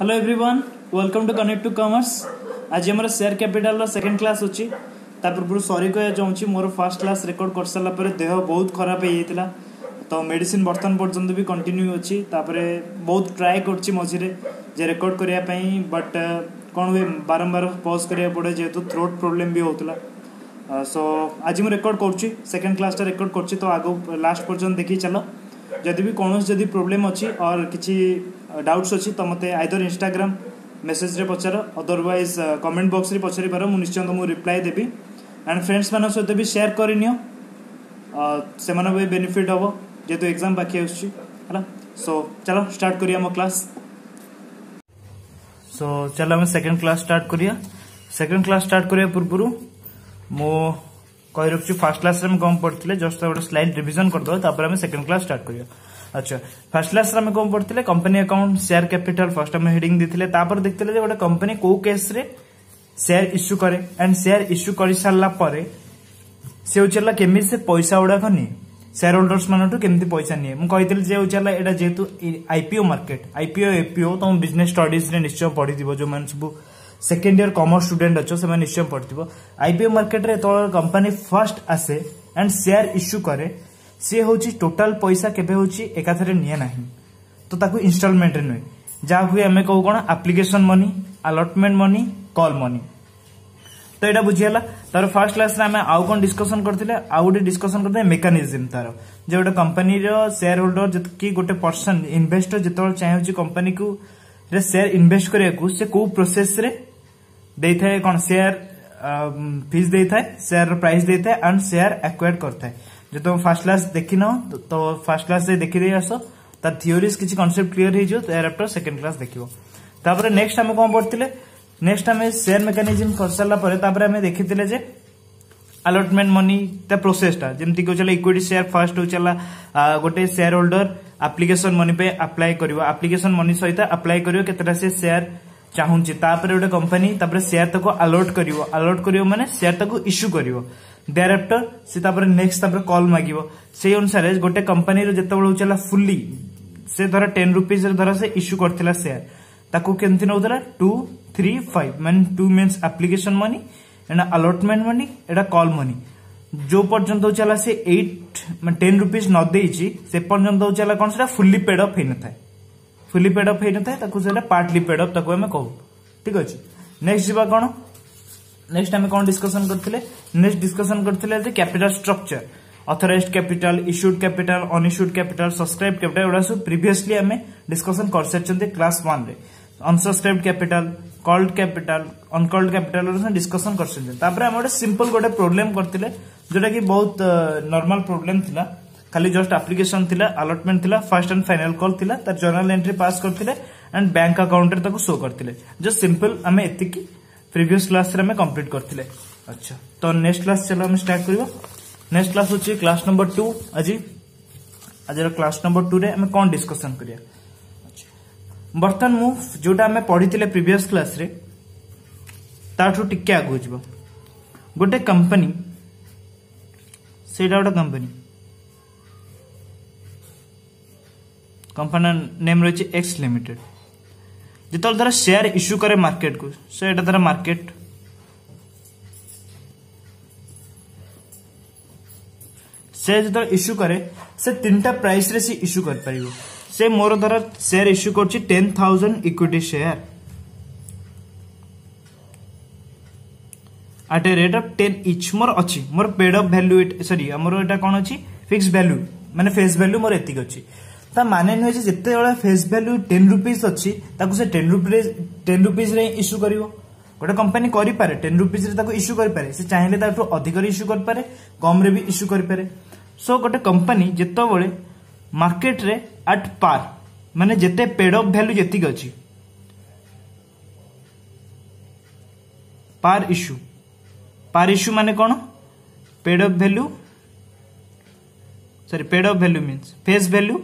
Hello everyone welcome to connect to commerce आज आम share capital second class अच्छी पूर्व सरी कह चाहिए मोर फास्ट क्लास रेकर्ड कर सारापर देह बहुत खराब होता तो मेडिसिन बर्तन पर्यटन भी कंटिन्यू अच्छी बहुत ट्राए कर मझे जे रेकर्ड करने बट कौन हुए बारंबार पज करा पड़े जेहे तो थ्रोट प्रोब्लेम भी होता सो आज मुझे रेकर्ड कर सेकेंड क्लासटा रेकर्ड कर लास्ट पर्यटन देखिए चल जदि भी कौन जब प्रोब्लेम अच्छी और किसी ଡାଉଟ୍ସ ଅଛି ତ ମୋତେ ଆଇଦର ଇନଷ୍ଟାଗ୍ରାମ ମେସେଜରେ ପଚାର ଅଦରୱାଇଜ୍ କମେଣ୍ଟ ବକ୍ସରେ ପଚାରି ପାର ମୁଁ ନିଶ୍ଚୟ ତୁମକୁ ରିପ୍ଲାଏ ଦେବି ଆଣ୍ଡ ଫ୍ରେଣ୍ଡସ୍ମାନଙ୍କ ସହିତ ବି ସେୟାର କରିନିଅ ସେମାନଙ୍କ ପାଇଁ ବେନିଫିଟ୍ ହେବ ଯେହେତୁ ଏକ୍ଜାମ୍ ବାକି ଆସୁଛି ହେଲା ସୋ ଚାଲ ଷ୍ଟାର୍ଟ କରିବା ଆମ କ୍ଲାସ୍ ସୋ ଚାଲ ଆମେ ସେକେଣ୍ଡ କ୍ଲାସ୍ ଷ୍ଟାର୍ଟ କରିବା ସେକେଣ୍ଡ କ୍ଲାସ୍ ଷ୍ଟାର୍ଟ କରିବା ପୂର୍ବରୁ ମୁଁ କହି ରଖୁଛି ଫାର୍ଷ୍ଟ କ୍ଲାସ୍ରେ ଆମେ କମ୍ ପଢ଼ିଥିଲେ ଜଷ୍ଟ ଗୋଟେ ସ୍ଲାଇଡ୍ ରିଭିଜନ୍ କରିଦେବା ତାପରେ ଆମେ ସେକେଣ୍ଡ କ୍ଲାସ୍ ଷ୍ଟାର୍ଟ କରିବା আচ্ছা ফার্স্ট ক্লাসরে আমি কোন পড়িলে company account share capital first আমি হেডিং দিলে তারপরে দেখলে যে গোটে কোম্পানি কেউ কেস্রে সেয়ার ইস্যু করে অ্যান্ড সেয়ার ইস্যু করে সারা পরে সে উচারা কেমি সে পয়সা গুড়াক নিয়ে সেয়ার হোল্ডর্স মানুষ কেমি পয়সা নিয়ে মুলি যে উচারা এটা যেহেতু আইপিও মার্কেট আইপিও এপিও তোমার বিজনেস স্টডিজে নিশ্চয় পড়িথিব যে সবু সেকেন্ড ইয়ার কমর্স স্টুডেন্ট অছ সে নিশ্চয় পড়িথিব আইপিও মার্কেটে যেত কোম্পানি ফার্স্ট আসে অ্যান্ড সেয়ার ইস্যু করে ସିଏ ହେଉଛି ଟୋଟାଲ ପଇସା କେବେ ହେଉଛି ଏକାଥରେ ନିଏ ନାହିଁ ତ ତାକୁ ଇନଷ୍ଟଲମେଣ୍ଟରେ ନୁହେଁ ଯାହାକୁ ଆମେ କହୁ କ'ଣ application money allotment money call money ତ ଏଇଟା ବୁଝିଗଲା ତାର ଫାର୍ଷ୍ଟ କ୍ଲାସରେ ଆମେ ଆଉ କ'ଣ ଡିସ୍କସନ କରିଥିଲେ ଆଉ ଗୋଟେ ଡିସ୍କସନ କରିଥିଲେ ମେକାନିଜିମ୍ ତାର ଯେ ଗୋଟେ କମ୍ପାନୀର ସେୟାର ହୋଲ୍ଡର କି ଗୋଟେ ପର୍ସନ ଇନଭେଷ୍ଟର ଯେତେବେଳେ ଚାହୁଁଛି କମ୍ପାନୀକୁ ସେୟାର ଇନଭେଷ୍ଟ କରିବାକୁ ସେ କୋଉ ପ୍ରୋସେସରେ ଦେଇଥାଏ କ'ଣ ସେୟାର ଫିସ୍ ଦେଇଥାଏ ସେୟାରର ପ୍ରାଇସ୍ ଦେଇଥାଏ ଆଣ୍ଡ ସେୟାର ଆକ୍ୱାର୍ଡ କରିଥାଏ જો તમે ફર્સ્ટ ક્લાસ દેખી નાઓ તો ફર્સ્ટ ક્લાસରେ ଦେଖିଦେଇ ଆସ ତା ଥିଓରିଜ୍ କିଛି କନସେପ୍ଟ କ୍ଲିୟର ହେଇଯିବ ଏୟାରଆଫ୍ଟର ସେକେଣ୍ଡ କ୍ଲାସ୍ ଦେଖିବ ତାପରେ ନେକ୍ସଟ ଆମେ କ'ଣ ପଢ଼ିଥିଲେ ନେକ୍ସଟ ଆମେ ସେୟାର ମେକାନିଜିମ୍ କରିସାରିଲା ପରେ ତାପରେ ଆମେ ଦେଖିଥିଲେ ଯେ ଆଲଟମେଣ୍ଟ ମନି ତା ପ୍ରୋସେସଟା ଯେମିତି କହୁଥିଲା ଇକ୍ୱିଟି ସେୟାର ଫାର୍ଷ୍ଟ ହେଉଥିଲା ଗୋଟେ ସେୟାର ହୋଲ୍ଡର ଆପ୍ଲିକେସନ ମନି ପାଇଁ ଆପ୍ଲାଏ କରିବ ଆପ୍ଲିକେସନ ମନି ସହିତ ଆପ୍ଲାଏ କରିବ କେତେଟା ସେ ସେୟାର ଚାହୁଁଛି ତାପରେ ଗୋଟେ କମ୍ପାନୀ ତାପରେ ସେୟାର ତାକୁ ଆଲର୍ଟ କରିବ ଆଲର୍ଟ କରିବ ମାନେ ସେୟାର ତାକୁ ଇସ୍ୟୁ କରିବ ଦେୟାରଆଫ୍ଟର ସେ ତାପରେ ନେକ୍ସଟ ତାପରେ କଲ୍ ମାଗିବ ସେଇ ଅନୁସାରେ ଗୋଟେ କମ୍ପାନୀର ଯେତେବେଳେ ହଉଛି ହେଲା ଫୁଲି ସେ ଧର ଟେନ୍ ରୁପିଜରେ ଧର ସେ ଇସ୍ୟୁ କରିଥିଲା ସେୟାର ତାକୁ କେମିତି ନେଉଥିଲା ଟୁ থ্রি ফাইভ মানে টু মিনস আপ্লিকেশন মানি এটা আলটমেন্ট মানি এটা কল মানি যে পর্যন্ত হচ্ছে হল সে এইট মানে টেন রুপিজ নদেইছি সে পর্যন্ত হচ্ছে হল কোণ সেটা ফুলি পেড অফ হয়ে ফুলি পেড অফ হয়ে তাকে সেটা পার্টলি পেড অফ তাকে আমি কহু ঠিক আছে নেক্সট যা কোণ ନେକ୍ସଟ ଆମେ କ'ଣ ଡିସ୍କସନ୍ କରିଥିଲେ ନେକ୍ସଟ ଡିସ୍କସନ୍ କରିଥିଲେ ଯେ capital structure authorise capital issued capital unissued capital subscribe capital ଏଗୁଡ଼ା ସବୁ ପ୍ରିଭିୟସଲି ଆମେ ଡିସ୍କସନ୍ କରିସାରିଛନ୍ତି class ୱାନ୍ରେ unsubscribe capital called capital uncalled capital ଏଗୁଡ଼ା ଡିସ୍କସନ୍ କରିଛନ୍ତି ତାପରେ ଆମେ ଗୋଟେ ସିମ୍ପଲ୍ ଗୋଟେ ପ୍ରୋବ୍ଲେମ୍ କରିଥିଲେ ଯୋଉଟାକି ବହୁତ ନର୍ମାଲ ପ୍ରୋବ୍ଲେମ୍ ଥିଲା ଖାଲି ଜଷ୍ଟ ଆପ୍ଲିକେସନ୍ ଥିଲା ଆଲଟମେଣ୍ଟ ଥିଲା ଫାର୍ଷ୍ଟ ଆଣ୍ଡ ଫାଇନାଲ କଲ୍ ଥିଲା ତାର ଜର୍ନାଲ ଏଣ୍ଟ୍ରି ପାସ୍ କରିଥିଲେ ଆଣ୍ଡ ବ୍ୟାଙ୍କ ଆକାଉଣ୍ଟରେ ତାକୁ ଶୋ କରିଥିଲେ ଜଷ୍ଟ ସିମ୍ପଲ୍ ଆମେ ଏତିକି प्रिवियस क्लास रे कंप्लीट करते अच्छा तो नेक्स्ट क्लास चलो स्टार्ट नेक्स्ट क्लास हूँ क्लास नंबर टू आज आज क्लास नंबर टू रे कौन डिस्कसन कर बर्तन मु जो पढ़ी प्रिवियस क्लास रे टिके आगे जब गोटे कंपनी से कंपनी कंपनी नेम रही एक्स लिमिटेड ଯେତେବେଳେ ତାର ସେୟାର ଇସ୍ୟୁ କରେ ମାର୍କେଟକୁ ସେ ଏଇଟା ତାର ମାର୍କେଟ ସେ ଯେତେବେଳେ ଇସ୍ୟୁ କରେ ସେ ତିନିଟା ପ୍ରାଇସରେ ସେ ଇସ୍ୟୁ କରିପାରିବ ସେ ମୋର ଧର ସେୟାର ଇସ୍ୟୁ କରୁଛି ten thousand equity share at a rate of ten each ମୋର ଅଛି ମୋର ପେଡ୍ ଅଫ୍ ଭ୍ୟାଲ୍ୟୁ ସରି ଆମର ଏଇଟା କ'ଣ ଅଛି ଫିକ୍ସ ଭ୍ୟାଲ୍ୟୁ ମାନେ ଫେସ୍ ଭ୍ୟାଲ୍ୟୁ ମୋର ଏତିକି ଅଛି ତା ମାନେ ନୁହେଁ ଯେ ଯେତେବେଳେ ଫେସ୍ ଭ୍ୟାଲ୍ୟୁ ଟେନ୍ ରୁପିଜ୍ ଅଛି ତାକୁ ସେ ଟେନ୍ ରୁପିଜ୍ ଟେନ୍ ରୁପିଜ୍ରେ ଇସ୍ୟୁ କରିବ ଗୋଟେ କମ୍ପାନୀ କରିପାରେ ଟେନ୍ ରୁପିଜ୍ରେ ତାକୁ ଇସ୍ୟୁ କରିପାରେ ସେ ଚାହିଁଲେ ତାଠୁ ଅଧିକରେ ଇସ୍ୟୁ କରିପାରେ କମ୍ରେ ବି ଇସ୍ୟୁ କରିପାରେ ସୋ ଗୋଟେ କମ୍ପାନୀ ଯେତେବେଳେ ମାର୍କେଟରେ ଆଟ୍ ପାର୍ ମାନେ ଯେତେ ପେଡ୍ ଅଫ୍ ଭ୍ୟାଲ୍ୟୁ ଯେତିକି ଅଛି ପାର୍ ଇସ୍ୟୁ ପାର୍ ଇସ୍ୟୁ ମାନେ କ'ଣ paid of value sorry paid of value means face value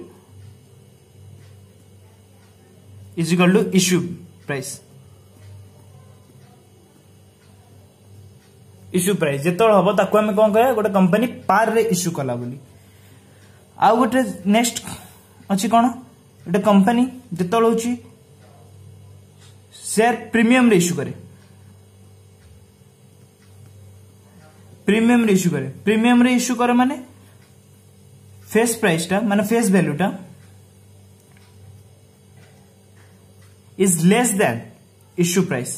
is equal to issue price issue price যেতବେଳେ হব তাকু আমি কোন কয়া গোটে কোম্পানি পার রে ইস্যু কলা বলি আউ গোটে নেক্সট ଅଛି କ'ଣ ଗୋଟେ କମ୍ପାନୀ ଯେତେବେଳେ ହେଉଛି ସେୟାର ପ୍ରିମିୟମରେ ଇସ୍ୟୁ କରେ ପ୍ରିମିୟମରେ ଇସ୍ୟୁ କରେ ପ୍ରିମିୟମରେ ଇସ୍ୟୁ କରେ ମାନେ ଫେସ୍ ପ୍ରାଇସ୍ଟା ମାନେ ଫେସ୍ ଭ୍ୟାଲ୍ୟୁଟା is less than issue price.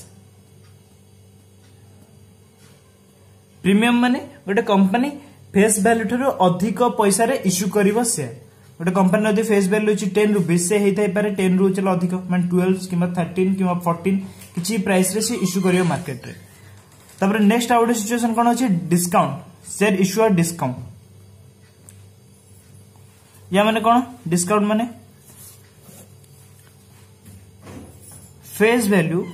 Premium মানে গোটে কোম্পানি ফেস ভ্যালু ঠারু অধিক পয়সার ইস্যু করব সেয়ার গোটে কোম্পানি যদি ফেস ভ্যালু হচ্ছে টেন রুপিজ সে হয়ে পারে টেন রু চলে অধিক মানে টুয়েলভ কিংবা থার্টিন কিংবা ফর্টিন কিছু প্রাইসরে সে ইস্যু করব মার্কেটরে তাপরে নেক্সট আউ গোটে সিচুয়েসন কোণ হচ্ছে ডিসকাউন্ট সেয়ার ইস্যু আর ডিসকাউন্ট या मैंने कौन डिस्काउंट मैंने face value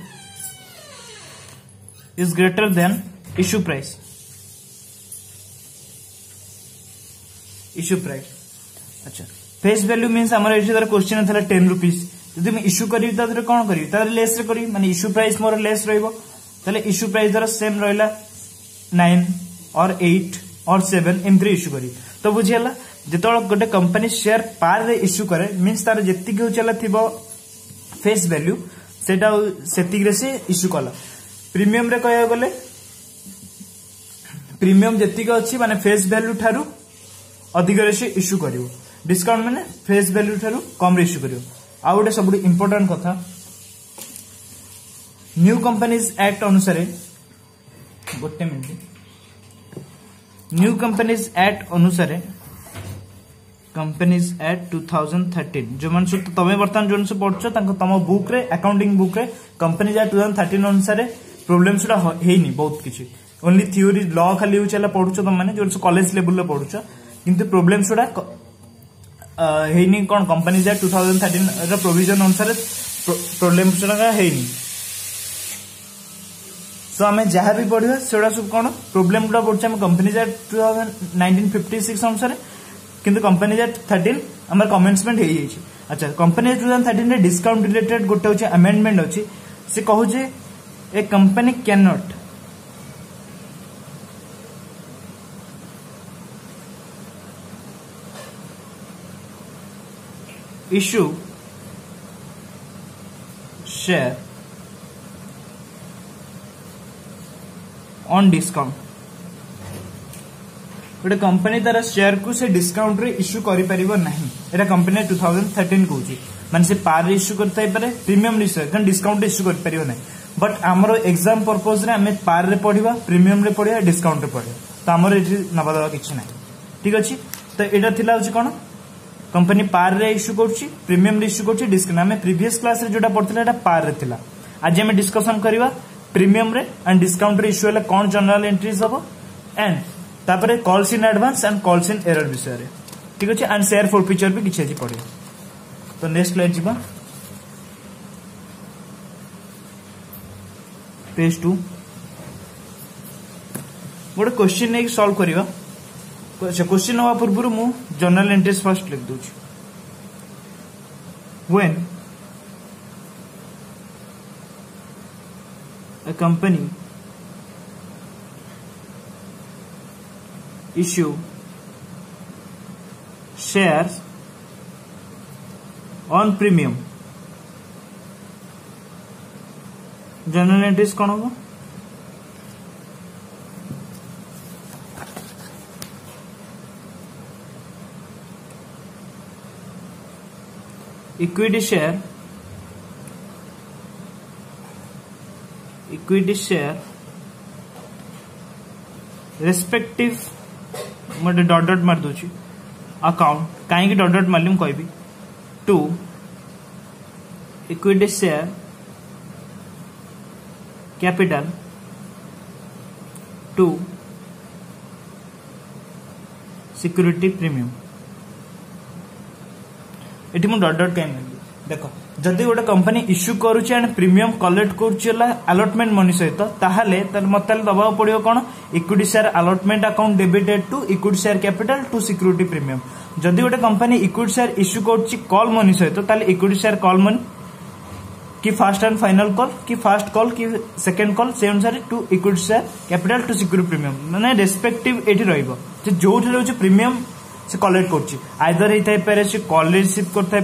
is greater than issue price issue price अच्छा फेस वैल्यू मीन आम एटार क्वेश्चन था टेन रुपीज जब मुझे इश्यू करी तरह तो कौन करी लेस करी मानते इश्यू प्राइस मोर लेस रोले इश्यू प्राइस धर सेम रहा नाइन और एट और सेवेन एमती इश्यू करी तो बुझीगला जिते गोटे कंपानी सेयार पारे इश्यू कै मीन्स तार जी हूँ थी फेस वैल्यू ସେଇଟା ଆଉ ସେତିକିରେ ସେ ଇସ୍ୟୁ କଲା ପ୍ରିମିୟମ୍ରେ କହିବାକୁ ଗଲେ ପ୍ରିମିୟମ୍ ଯେତିକି ଅଛି ମାନେ ଫେସ୍ ଭ୍ୟାଲ୍ୟୁ ଠାରୁ ଅଧିକରେ ସେ ଇସ୍ୟୁ କରିବ ଡିସକାଉଣ୍ଟ ମାନେ ଫେସ୍ ଭ୍ୟାଲ୍ୟୁ ଠାରୁ କମ୍ରେ ଇସ୍ୟୁ କରିବ ଆଉ ଗୋଟେ ସବୁଠୁ ଇମ୍ପୋର୍ଟାଣ୍ଟ କଥା ନ୍ୟୁ କମ୍ପାନିଜ୍ ଆକ୍ଟ ଅନୁସାରେ ଗୋଟେ ମିନିଟ୍ ନ୍ୟୁ କମ୍ପାନିଜ୍ ଆକ୍ଟ ଅନୁସାରେ कंपनीज एट 2013 ଯେଉଁମାନେ ସବୁ ତମେ ବର୍ତ୍ତମାନ ଯେଉଁମାନେ ସବୁ ପଢୁଛ ତାଙ୍କ ତମ ବୁକ୍ରେ accounting ବୁକ୍ରେ companies act two thousand thirteen ଅନୁସାରେ ପ୍ରୋବ୍ଲେମ୍ ସେଟା ହେଇନି ବହୁତ କିଛି ଓନ୍ଲି ଥିଓରି ଲ ଖାଲି ହେଉଛି ହେଲା ପଢୁଛ ତମମାନେ ଯେଉଁମାନେ ସବୁ କଲେଜ ଲେବୁଲ୍ରେ ପଢୁଛ କିନ୍ତୁ ପ୍ରୋବ୍ଲେମ୍ ସେଟା ହେଇନି କ'ଣ କମ୍ପାନିଜ୍ ଆଟ୍ ଟୁ ଥାଉଜେଣ୍ଡ ଥାର୍ଟିନ୍ର ପ୍ରୋଭିଜନ୍ ଅନୁସାରେ ପ୍ରୋବ୍ଲେମ୍ ସେଟା ହେଇନି ସୋ ଆମେ ଯାହା ବି ପଢିବା ସେଗୁଡ଼ା ସବୁ କ'ଣ ପ୍ରୋବ୍ଲେମ୍ଟା ପଡ଼ୁଛି ଆମେ companies act two thousand nineteen fifty six ଅନୁସାରେ কিন্তু କମ୍ପାନୀ ଏଜ୍ ଥାର୍ଟିନ୍ ଆମର କମେନ୍ସମେଣ୍ଟ ହେଇଯାଇଛି ଆଚ୍ଛା କମ୍ପାନୀ ଏଜ୍ ଟୁ ଥାଉଜେଣ୍ଡ ଥାର୍ଟିନ୍ରେ ଡିସକାଉଣ୍ଟ ରିଲେଟେଡ୍ ଗୋଟେ ହେଉଛି ଆମେଣ୍ଡମେଣ୍ଟ ଅଛି ସେ କହୁଛି a company can not issue share on discount ଗୋଟେ କମ୍ପାନୀ ତାର ସେୟାରକୁ ସେ ଡିସକାଉଣ୍ଟରେ ଇସ୍ୟୁ କରିପାରିବ ନାହିଁ ଏଇଟା କମ୍ପାନୀ ଟୁ ଥାଉଜେଣ୍ଡ ଥର୍ଟିନ୍ କହୁଛି ମାନେ ସେ ପାରରେ ଇସ୍ୟୁ କରିଥାଇପାରେ ପ୍ରିମିୟମ ନିଶ୍ଚୟ କାରଣ ଡିସକାଉଣ୍ଟରେ ଇସ୍ୟୁ କରିପାରିବ ନାହିଁ ବଟ୍ ଆମର ଏକ୍ଜାମ ପର୍ପଜ୍ରେ ଆମେ ପାରରେ ପଢ଼ିବା ପ୍ରିମିୟମରେ ପଢ଼ିବା ଡିସକାଉଣ୍ଟରେ ପଢ଼ିବା ତ ଆମର ଏଠି ନେବା ଦେବା କିଛି ନାହିଁ ଠିକ୍ ଅଛି ତ ଏଇଟା ଥିଲା ହେଉଛି କ'ଣ କମ୍ପାନୀ ପାରରେ ଇସ୍ୟୁ କରୁଛି ପ୍ରିମିୟମରେ ଇସ୍ୟୁ କରୁଛି ଡିସକାଉଣ୍ଟ ଆମେ ପ୍ରିଭିୟସ୍ କ୍ଲାସ୍ରେ ଯେଉଁଟା ପଢ଼ିଥିଲେ ଏଇଟା ପାରରେ ଥିଲା ଆଜି ଆମେ ଡିସ୍କସନ୍ କରିବା ପ୍ରିମିୟମରେ ଆଣ୍ଡ ଡିସକାଉଣ୍ଟରେ ଇସ୍ୟୁ ହେଲେ କ'ଣ ଜେନେରାଲ ଏଣ୍ଟ୍ରିଜ୍ ହେବ ଆଣ୍ଡ तापरे calls in advance and calls in arrear विषय रे ठीक अछि एंड शेयर फुल फीचर भी किछ अछि पढ़े तो नेक्स्ट लाइन जीबा पेज 2 बड क्वेश्चन ने सॉल्व करिवा अच्छा क्वेश्चन हो पूर्व मु जनरल एंट्रीज फर्स्ट लिख दू छी when a company issue share on premium journal entries कौन हम equity share equity share respective गोटे डट डट मारिदेची अकाउंट कहीं डट डट मारे मुझे to equity share capital to security premium ये मुझे डट डट कहीं देख जदि गोटे कंपनी इश्यू करुचे एंड प्रीमियम कलेक्ट कर आलटमेंट मनी सहित ताहले मतलब दबाव पड़ो कौन equity share allotment account debited to equity share capital to security premium যদি গোটে কোম্পানি ইকুইটি সেয়ার ইস্যু করছি কল মনি সহিত তাহলে ইকুইটি সেয়ার কল মনি কি ফার্স্ট অ্যান্ড ফাইনাল কল কি ফার্স্ট কল কি সেকেন্ড কল সেই অনুসারে to equity share capital to security premium মানে রেসপেক্টিভ এটি রহব যে যেটি রয়েছে প্রিমিয়াম সে কলেক্ট করছি আইদর হইথাইপরে সে কল রিসিভ করতে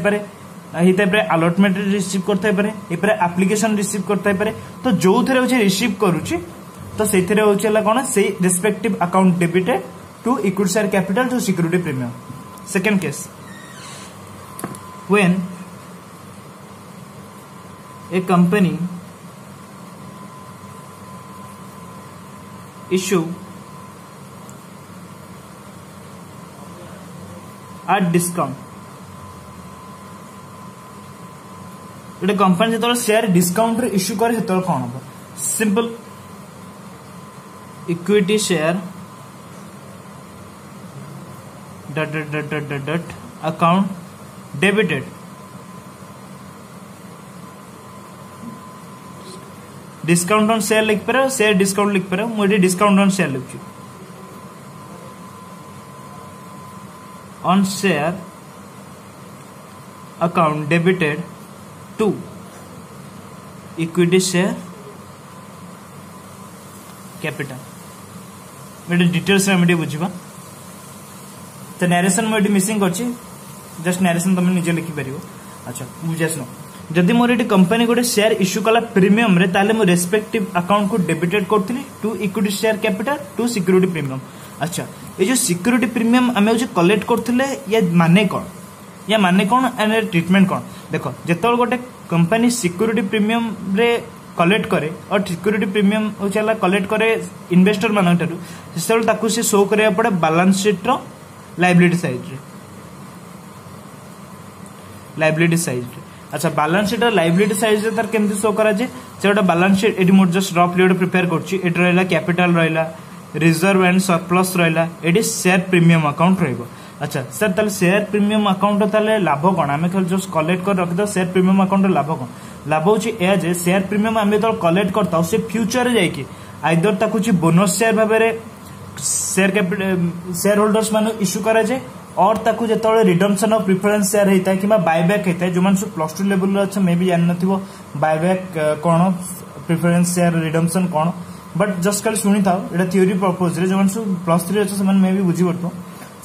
ହେଇଥାଇପାରେ ଆଲଟମେଣ୍ଟ ରିସିଭ୍ କରିଥାଇପାରେ ଏପରେ ଆପ୍ଲିକେସନ୍ ରିସିଭ୍ କରିଥାଇପାରେ ତ ଯେଉଁଥିରେ ହେଉଛି ରିସିଭ୍ କରୁଛି ତ ସେଇଥିରେ ହେଉଛି ହେଲା କ'ଣ ସେଇ respective account debited to equity share capital to security premium second case when a company issue at discount ଗୋଟେ କମ୍ପାନୀ ଯେତେବେଳେ ସେୟାର ଡିସକାଉଣ୍ଟରେ ଇସ୍ୟୁ କରେ ସେତେବେଳେ କ'ଣ ହେବ simple equity share dot dot dot dot dot dot account debited discount on share लिख पार share discount लिख पार मुझे डिस्काउंट ऑन शेयर लिखु on share account debited to equity share capital ଏଇଟା ଡିଟେଲ୍ସରେ ଆମେ ଟିକେ ବୁଝିବା ତ ନ୍ୟାରେସନ୍ ମୁଁ ଏଠି ମିସିଂ କରିଛି ଜଷ୍ଟ ନ୍ୟାରେସନ୍ ତମେ ନିଜେ ଲେଖିପାରିବ ଆଚ୍ଛା ବୁଝି ଆସୁନ ଯଦି ମୋର ଏଠି କମ୍ପାନୀ ଗୋଟେ ସେୟାର ଇସ୍ୟୁ କଲା ପ୍ରିମିୟମରେ ତାହେଲେ ମୁଁ ରେସ୍ପେକ୍ଟିଭ ଆକାଉଣ୍ଟକୁ ଡେବିଟେଡ୍ କରୁଥିଲି to equity share capital to security premium ଆଚ୍ଛା ଏ ଯେଉଁ ସିକ୍ୟୁରିଟି ପ୍ରିମିୟମ ଆମେ ହେଉଛି କଲେକ୍ଟ କରୁଥିଲେ ୟା ମାନେ କ'ଣ ୟା ମାନେ କ'ଣ ଆଣ୍ଡ ଟ୍ରିଟମେଣ୍ଟ କ'ଣ ଦେଖ ଯେତେବେଳେ ଗୋଟେ କମ୍ପାନୀ ସିକ୍ୟୁରିଟି ପ୍ରିମିୟମରେ କଲେକ୍ଟ କରେ ଅର୍ ସିକ୍ୟୁରିଟି ପ୍ରିମିୟମ୍ ହେଉଛି ହେଲା କଲେକ୍ଟ କରେ ଇନଭେଷ୍ଟରମାନଙ୍କ ଠାରୁ ସେତେବେଳେ ତାକୁ ସେ ଶୋ କରିବାକୁ ପଡ଼େ ବାଲାନ୍ସ ସିଟ୍ର ଲାଇବିଲିଟି ସାଇଜ୍ରେ ଲାଇବିଲିଟି ସାଇଜ୍ରେ ଆଚ୍ଛା ବାଲାନ୍ସ ସିଟ୍ର ଲାଇବିଲିଟି ସାଇଜ୍ରେ ତାର କେମିତି ଶୋ କରାଯାଏ ସେ ଗୋଟେ ବାଲାନ୍ସ ସିଟ୍ ଏଠି ମୁଁ ଜଷ୍ଟ ରଫ୍ଲି ଗୋଟେ ପ୍ରିପେୟାର କରୁଛି ଏଠି ରହିଲା କ୍ୟାପିଟାଲ ରହିଲା ରିଜର୍ଭ ଆଣ୍ଡ ସରପ୍ଲସ୍ ରହିଲା ଏଠି ସେୟାର ପ୍ରିମିୟମ୍ ଆକାଉଣ୍ଟ ରହିବ আচ্ছা স্যার তাহলে শেয়ার প্রিমিয়াম আকাউন্ট তাহলে লাভ কোণ আমি খালি জাস্ট কলেক্ট করে রাখিদেও শেয়ার প্রিমিয়াম আকাউন্টর লাভ কোণ লাভ হচ্ছে এ যে শেয়ার প্রিমিয়াম আমি যেত কলেক্ট করতাও সে ফ্যুচরে যাইকি আইদর তাকে হচ্ছে বোনস শেয়ার ভাবে শেয়ার ক্যাপিটাল শেয়ার হোল্ডর্স মানে ইস্যু করা যায় অর তাকে যেতবে রিডমসন অফ প্রিফরেন্স শেয়ার হয়ে থাকে কিংবা বাইব্যাক হয়ে থাকে যে সব প্লস টু লেভেল আছে মে বি জানিনথিব বাইব্যাক কোণ প্রিফরেন্স শেয়ার রিডমসন কোণ বট জস্ট খালি শুনি থাও এটা থিওরি রে যে সব প্লস থ্রি আছে সে মে বি বুঝিপারুথ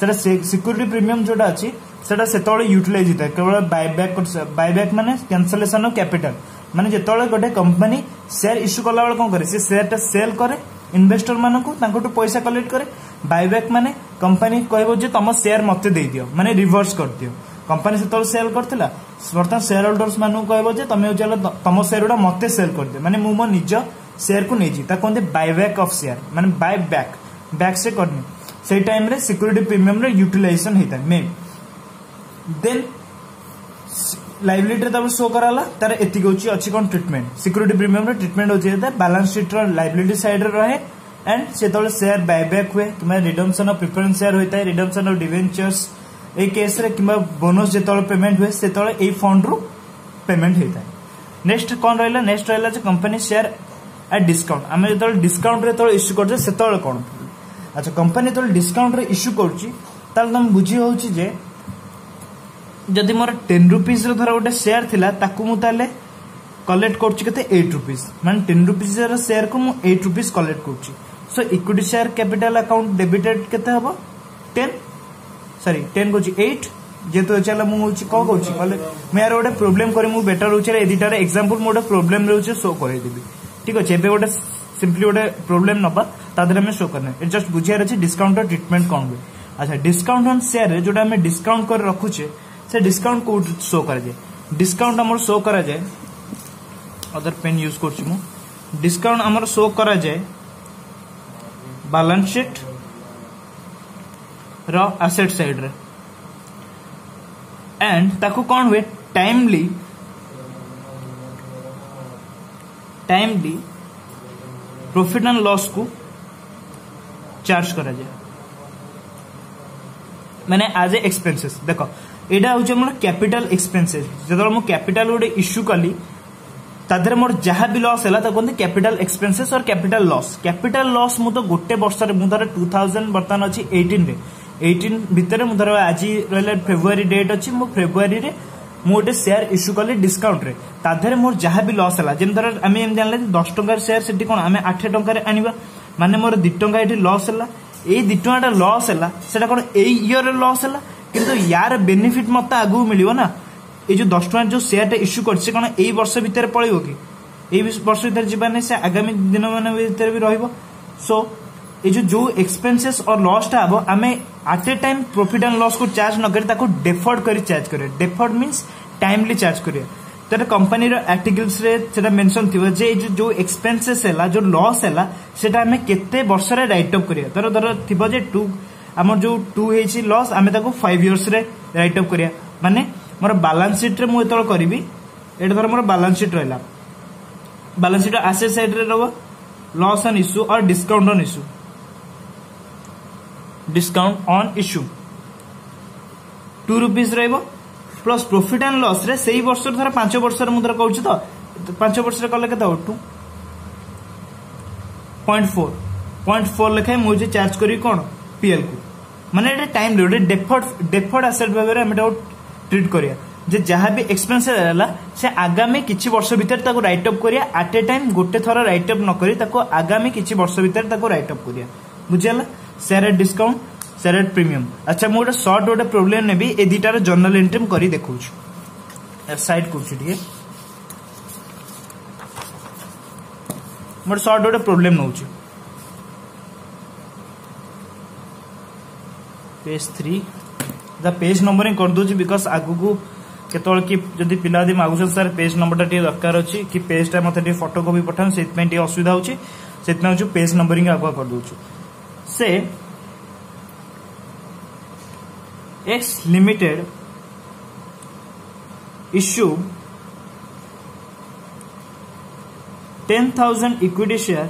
ସେଟା ସିକ୍ୟୁରିଟି ପ୍ରିମିୟମ୍ ଯେଉଁଟା ଅଛି ସେଟା ସେତେବେଳେ ୟୁଟିଲାଇଜ୍ ହେଇଥାଏ କେବଳ ବାଇବ୍ୟାକ୍ ବାଇବ୍ୟାକ୍ ମାନେ କ୍ୟାନସଲେସନ୍ ଅଫ୍ କ୍ୟାପିଟାଲ୍ ମାନେ ଯେତେବେଳେ ଗୋଟେ କମ୍ପାନୀ ସେୟାର ଇସ୍ୟୁ କଲାବେଳେ କ'ଣ କରେ ସେ ସେୟାରଟା ସେଲ୍ କରେ ଇନଭେଷ୍ଟର ମାନଙ୍କୁ ତାଙ୍କଠୁ ପଇସା କଲେକ୍ଟ କରେ ବାଇବ୍ୟାକ୍ ମାନେ କମ୍ପାନୀ କହିବ ଯେ ତମ ସେୟାର ମୋତେ ଦେଇଦିଅ ମାନେ ରିଭର୍ସ କରିଦିଅ କମ୍ପାନୀ ସେତେବେଳେ ସେଲ୍ କରିଥିଲା ବର୍ତ୍ତମାନ ସେୟାର ହୋଲ୍ଡର୍ସ ମାନଙ୍କୁ କହିବ ଯେ ତମେ ଚାଲ ତମ ସେୟାର ଗୁଡ଼ା ମୋତେ ସେଲ୍ କରିଦିଅ ମାନେ ମୁଁ ମୋ ନିଜ ସେୟାରକୁ ନେଇଛି ତାକୁ କୁହନ୍ତି ବାଇବ୍ୟାକ୍ ଅଫ୍ ସେୟାର ମାନେ ବାଇ ବ୍ୟାକ୍ ବ୍ୟାକ୍ ସେ କରିନି সেই ଟାଇମ୍ରେ ସିକ୍ୟୁରିଟି ପ୍ରିମିୟମ୍ର ୟୁଟିଲାଇଜେସନ୍ ହେଇଥାଏ ମେନ୍ ଦେନ୍ ଲାଇବିଲିଟିରେ ତାପରେ ଶୋ କରାଗଲା ତାର ଏତିକି ହେଉଛି ଅଛି କ'ଣ ଟ୍ରିଟମେଣ୍ଟ ସିକ୍ୟୁରିଟି ପ୍ରିମିୟମ୍ର ଟ୍ରିଟମେଣ୍ଟ ହେଉଛି ଏଇଟା ବାଲାନ୍ସ ସିଟ୍ର ଲାଇବିଲିଟି ସାଇଡ୍ରେ ରହେ ଆଣ୍ଡ ସେତେବେଳେ ସେୟାର ବାଇବ୍ୟାକ୍ ହୁଏ କିମ୍ବା ରିଡମ୍ସନ୍ ଅଫ୍ ପ୍ରିଫରେନ୍ସ ସେୟାର ହୋଇଥାଏ ରିଡମ୍ସନ୍ ଅଫ୍ ଡିଭେଞ୍ଚର୍ସ ଏଇ କେସ୍ରେ କିମ୍ବା ବୋନସ୍ ଯେତେବେଳେ ପେମେଣ୍ଟ ହୁଏ ସେତେବେଳେ ଏଇ ଫଣ୍ଡରୁ ପେମେଣ୍ଟ ହୋଇଥାଏ ନେକ୍ସଟ କ'ଣ ରହିଲା ନେକ୍ସଟ ରହିଲା ଯେ କମ୍ପାନୀ ସେୟାର ଆଟ୍ ଡିସକାଉଣ୍ଟ ଆମେ ଯେତେବେଳେ ଡିସକାଉଣ୍ଟରେ ଯେତେବେଳେ ଇସ୍ୟୁ କରୁଛେ ସେତେବେଳେ କ'ଣ আচ্ছা কোম্পানি যেত ডিসকাউন্ট ইস্যু করছি তাহলে তুমি বুঝি হচ্ছে যে যদি মোর টেন রুপিজ ধর গোটে সেয়ার লা তাকে তাহলে কলেক্ট করছি কত এইট রুপিজ মানে টেন রুপিজ সেয়ার কু এইট রুপিজ কলেক্ট করছি so equity share capital account debited কত হব টেন সরি টেন কুচি এইট যেহেতু হচ্ছে মু হচ্ছে কম করছি কলে মু আর গোটে প্রোবলেম করি মু বেটার হচ্ছে এই দুইটার এক্সাম্পল মু গোটে প্রোবলেম রয়েছে সো করে দেবি ঠিক আছে এবে গোটে সিম্পলি গোটে প্রোবলেম নবা तादरे शो करना जस्ट बुझे अच्छे डिस्काउंट और ट्रीटमेंट कौन हुए अच्छा डिस्काउंट ऑन सेयर जो डिस्काउंट कर रखुचे से डिस्काउंट कौट शो कराए डिस्काउंट आम शो कराए अदर पेन यूज कर डिस्काउंट आम शो कराए balance sheet asset side and कौन हुए timely timely profit and loss को চার্জ କରାଯାଏ ମାନେ ଆଜ୍ ଏ ଏକ୍ସପେନ୍ସେସ୍ ଦେଖ ଏଇଟା ହେଉଛି ଆମର କ୍ୟାପିଟାଲ ଏକ୍ସପେନ୍ସେସ୍ ଯେତେବେଳେ ମୁଁ କ୍ୟାପିଟାଲ ଗୋଟେ ଇସ୍ୟୁ କଲି ତା ଦେହରେ ମୋର ଯାହା ବି ଲସ୍ ହେଲା ତାକୁ କୁହନ୍ତି capital expenses or capital loss capital loss ମୁଁ ତ ଗୋଟେ ବର୍ଷରେ ମୁଁ ଧର ଟୁ ଥାଉଜେଣ୍ଡ ବର୍ତ୍ତମାନ ଅଛି ଏଇଟିନ୍ରେ ଏଇଟିନ୍ ଭିତରେ ମୁଁ ଧର ଆଜି ରହିଲା ଫେବୃଆରୀ ଡେଟ୍ ଅଛି ମୁଁ ଫେବୃଆରୀରେ ମୁଁ ଗୋଟେ ସେୟାର ଇସ୍ୟୁ କଲି ଡିସକାଉଣ୍ଟରେ ତା ଦେହରେ ମୋର ଯାହା ବି ଲସ୍ ହେଲା ଯେମିତି ଧର ଆମେ ଏମିତି ଆଣିଲେ ଦଶ ଟଙ୍କାର ସେୟାର ସେଠି କ'ଣ ଆମେ ଆଠ ଟଙ୍କାରେ ଆଣିବା ମାନେ ମୋର ଦୁଇ ଟଙ୍କା ଏଠି ଲସ୍ ହେଲା ଏଇ ଦୁଇ ଟଙ୍କାଟା ଲସ୍ ହେଲା ସେଇଟା କ'ଣ ଏଇ ଇୟର୍ରେ ଲସ୍ ହେଲା କିନ୍ତୁ ୟାର ବେନିଫିଟ୍ ମୋତେ ଆଗକୁ ମିଳିବ ନା ଏଇ ଯେଉଁ ଦଶ ଟଙ୍କାର ଯେଉଁ ସେୟାରଟା ଇସ୍ୟୁ କରିଛି କ'ଣ ଏଇ ବର୍ଷ ଭିତରେ ପଳେଇବ କି ଏଇ ବର୍ଷ ଭିତରେ ଯିବାର ନାହିଁ ସେ ଆଗାମୀ ଦିନମାନ ଭିତରେ ବି ରହିବ ସୋ ଏ ଯେଉଁ ଯେଉଁ ଏକ୍ସପେନ୍ସେସ୍ ଅର୍ ଲସ୍ଟା ହେବ ଆମେ at a time profit and ଲସ୍କୁ charge ନ କରି ତାକୁ ଡେଫର୍ଡ କରି ଚାର୍ଜ କରିବା ଡେଫର୍ଡ ମିନ୍ସ ଟାଇମଲି ଚାର୍ଜ କରିବା ତାର କମ୍ପାନୀର ଆର୍ଟିକଲ୍ସରେ ସେଟା ମେନସନ୍ ଥିବ ଯେ ଏଇ ଯୋଉ ଏକ୍ସପେନ୍ସେସ୍ ହେଲା ଯୋଉ ଲସ୍ ହେଲା ସେଟା ଆମେ କେତେ ବର୍ଷରେ ରାଇଟ୍ ଅଫ୍ କରିବା ଧର ଧର ଥିବ ଯେ ଟୁ ଆମର ଯୋଉ ଟୁ ହେଇଛି ଲସ୍ ଆମେ ତାକୁ ଫାଇଭ୍ ଇୟର୍ସରେ ରାଇଟ୍ ଅପ୍ କରିବା ମାନେ ମୋର ବାଲାନ୍ସ ସିଟ୍ରେ ମୁଁ ଯେତେବେଳେ କରିବି ଏଇଟା ଧର ମୋର ବାଲାନ୍ସ ସିଟ୍ ରହିଲା ବାଲାନ୍ସ ସିଟ୍ ଆସେଟ୍ ସାଇଡ଼୍ରେ ରହିବ loss on issue or discount on issue discount on issue two rupees ରହିବ ପ୍ଲସ୍ ପ୍ରଫିଟ୍ ଆଣ୍ଡ ଲସ୍ରେ ସେଇ ବର୍ଷରୁ ଧର ପାଞ୍ଚ ବର୍ଷରେ ମୁଁ ଧର କହୁଛି ତ ପାଞ୍ଚ ବର୍ଷରେ କଲେ କେତେ ହେବ two point four point four ଲେଖାଏଁ ମୁଁ ଯେ ଚାର୍ଜ କରିବି କ'ଣ ପିଏଲ୍କୁ ମାନେ ଏଇଟା ଟାଇମ୍ ଗୋଟେ ଡେଫର୍ଡ ଡେଫର୍ଡ ଆସେଟ୍ ଭାବରେ ଆମେ ତାକୁ ଟ୍ରିଟ୍ କରିବା ଯେ ଯାହା ବି ଏକ୍ସପେନ୍ସେସ୍ ହେଲା ସେ ଆଗାମୀ କିଛି ବର୍ଷ ଭିତରେ ତାକୁ ରାଇଟ୍ ଅପ୍ କରିବା ଆଟ୍ ଏ ଟାଇମ୍ ଗୋଟେ ଥର ରାଇଟ୍ ଅପ୍ ନ କରି ତାକୁ ଆଗାମୀ କିଛି ବର୍ଷ ଭିତରେ ତାକୁ ରାଇଟ୍ ଅପ୍ କରିବା ବୁଝିହେଲା ସେୟାର ଡିସ୍କାଉଣ୍ଟ ସେରେଟ୍ ପ୍ରିମିୟମ୍ ଆଚ୍ଛା ମୁଁ ଗୋଟେ ସର୍ଟ ଗୋଟେ ପ୍ରୋବ୍ଲେମ୍ ନେବି ଏ ଦୁଇଟାର ଜର୍ନାଲ୍ ଏଣ୍ଟ୍ରି ମୁଁ କରି ଦେଖାଉଛି ସାଇଡ୍ କରୁଛି ଟିକେ ମୁଁ ଗୋଟେ ସର୍ଟ ଗୋଟେ ପ୍ରୋବ୍ଲେମ୍ ନେଉଛି পেজ থ্রি দা পেজ নম্বরিং করিদেছি বিকজ আগুকু কেতবে কি যদি পিলা যদি মাগুছেন স্যার পেজ নম্বরটা টিকে দরকার অছি কি পেজটা মতো টিকে কপি পঠান সেইপাই টিকে অসুবিধা হচ্ছে সেইপাই হচ্ছে পেজ নম্বরিং আগুয়া করিদেছু সে X Limited issue 10,000 equity share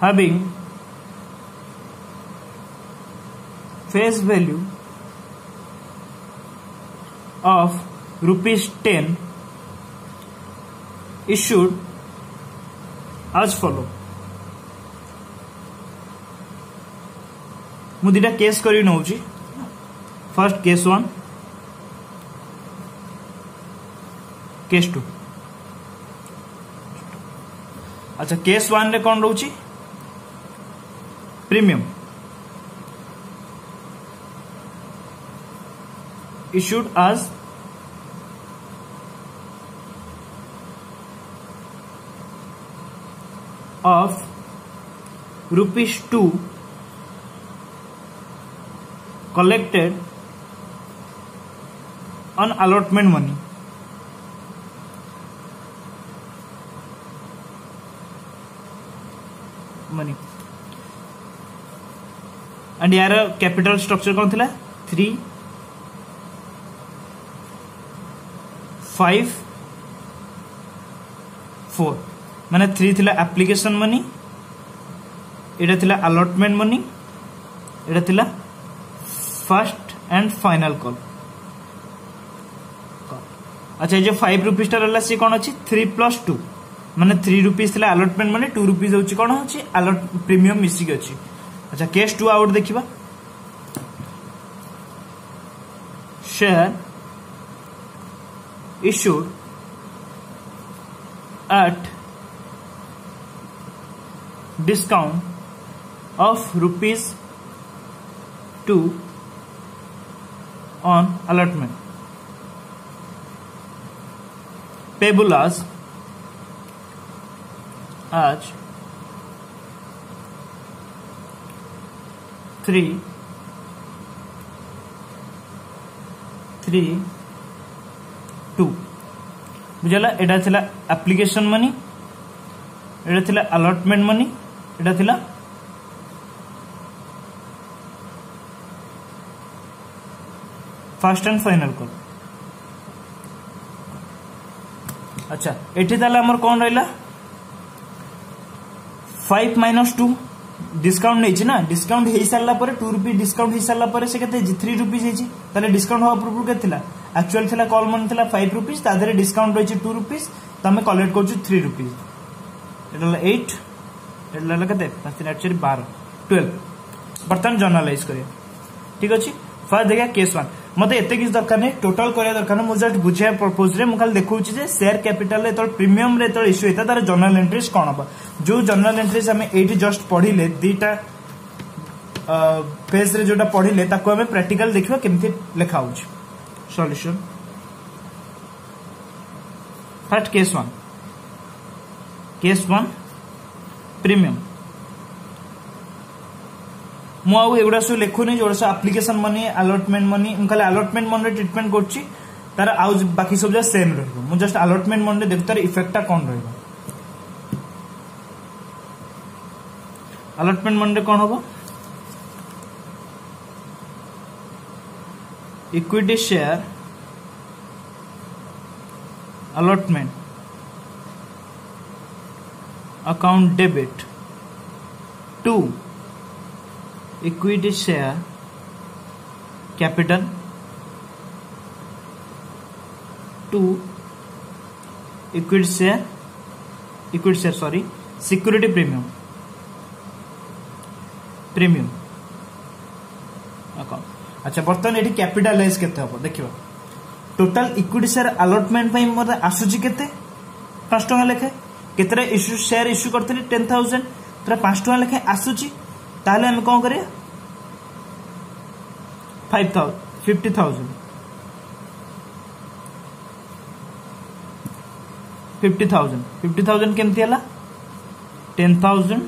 having face value of rupees 10 issued as follows दुटा केस कर first case one case two अच्छा केस वन कौन रोच प्रीमियम इश्यूड आज of rupees two collected on allotment money money and यार capital structure कौन थिला three five four मैंने थ्री थी आप्लिकेसन मनी यहाँ थी आलटमेंट मनी यहाँ थी फर्स्ट एंड फाइनल कल अच्छा ये जो फाइव रुपीज टा टाइम सी कौन अच्छी थ्री प्लस टू मानने थ्री रुपीज थी आलटमेंट मैंने टू रुपीज हूँ कौन अच्छी आलट प्रिमियम मिसिक अच्छी अच्छा केस टू आउट देखा share issued at discount of rupees two on allotment. Payable as आज थ्री थ्री टू बुझला एटा थिला एप्लीकेशन मनी एटा थिला अलॉटमेंट मनी एटा थिला ফার্স্ট অ্যান্ড ফাইনাল কল আচ্ছা এটি তাহলে আমার কোন রইলা ফাইভ মাইনস টু ডিসকাউন্ট নেইছি না ডিসকাউন্ট হয়ে সারা পরে টু রুপি ডিসকাউন্ট হয়ে সারা পরে সে কেতে থ্রি রুপিজ হয়েছি তাহলে ডিসকাউন্ট হওয়া পূর্ব কেতে লা অ্যাকচুয়াল লা কল মনি লা ফাইভ রুপিজ তা দেহে ডিসকাউন্ট রয়েছে টু রুপিজ তো আমি কলেক্ট করছি থ্রি রুপিজ এটা হলো এইট এটা হলো কেতে পাঁচ তিন আট চারি বার টুয়েলভ বর্তমান জর্নালাইজ করিয়া ঠিক আছে ফার্স্ট দেখা কেস ওয়ান ମୋତେ ଏତେ କିଛି ଦରକାର ନାହିଁ ଟୋଟାଲ କରିବା ଦରକାର ନାହିଁ ମୁଁ ଜଷ୍ଟ ବୁଝିବା ପ୍ରପୋଜରେ ମୁଁ ଖାଲି ଦେଖାଉଛି ଯେ ସେୟାର କ୍ୟାପିଟାଲରେ ଯେତେବେଳେ ପ୍ରିମିୟମରେ ଯେତେବେଳେ ଇସ୍ୟୁ ହେଇଥାଏ ତାର ଜର୍ନାଲ ଏଣ୍ଟ୍ରିଜ୍ କ'ଣ ହେବ ଯେଉଁ ଜର୍ନାଲ ଏଣ୍ଟ୍ରିଜ୍ ଆମେ ଏଇଠି ଜଷ୍ଟ ପଢ଼ିଲେ ଦୁଇଟା ପେଜ୍ରେ ଯେଉଁଟା ପଢ଼ିଲେ ତାକୁ ଆମେ ପ୍ରାକ୍ଟିକାଲ ଦେଖିବା କେମିତି ଲେଖା ହେଉଛି solution first case one case one premium मुझे सब लिखुनि जो सब आप्लिकेसन मनी आलटमेंट मनी खाली आलटमेंट मन ट्रिटमेंट कर बाकी सब जगह सेम रही है जस्ट आलटमेंट मन देखिए तार इफेक्टा कौन रही है मन कौन हम equity share allotment account debit to equity share capital to equity share equity share sorry security premium premium okay আচ্ছা বর্তমানে এটি ক্যাপিটালাইজ কেতে হব দেখিবা টোটাল ইকুইটি শেয়ার আলটমেন্ট পাই মোর আসুচি কেতে 5 টাকা লেখে কেতরে ইস্যু শেয়ার ইস্যু করতে 10000 তার 5 টাকা লেখে আসুচি ତାହେଲେ ଆମେ କ'ଣ କରିବା five thousand fifty thousand fifty thousand fifty thousand କେମିତି ହେଲା ten thousand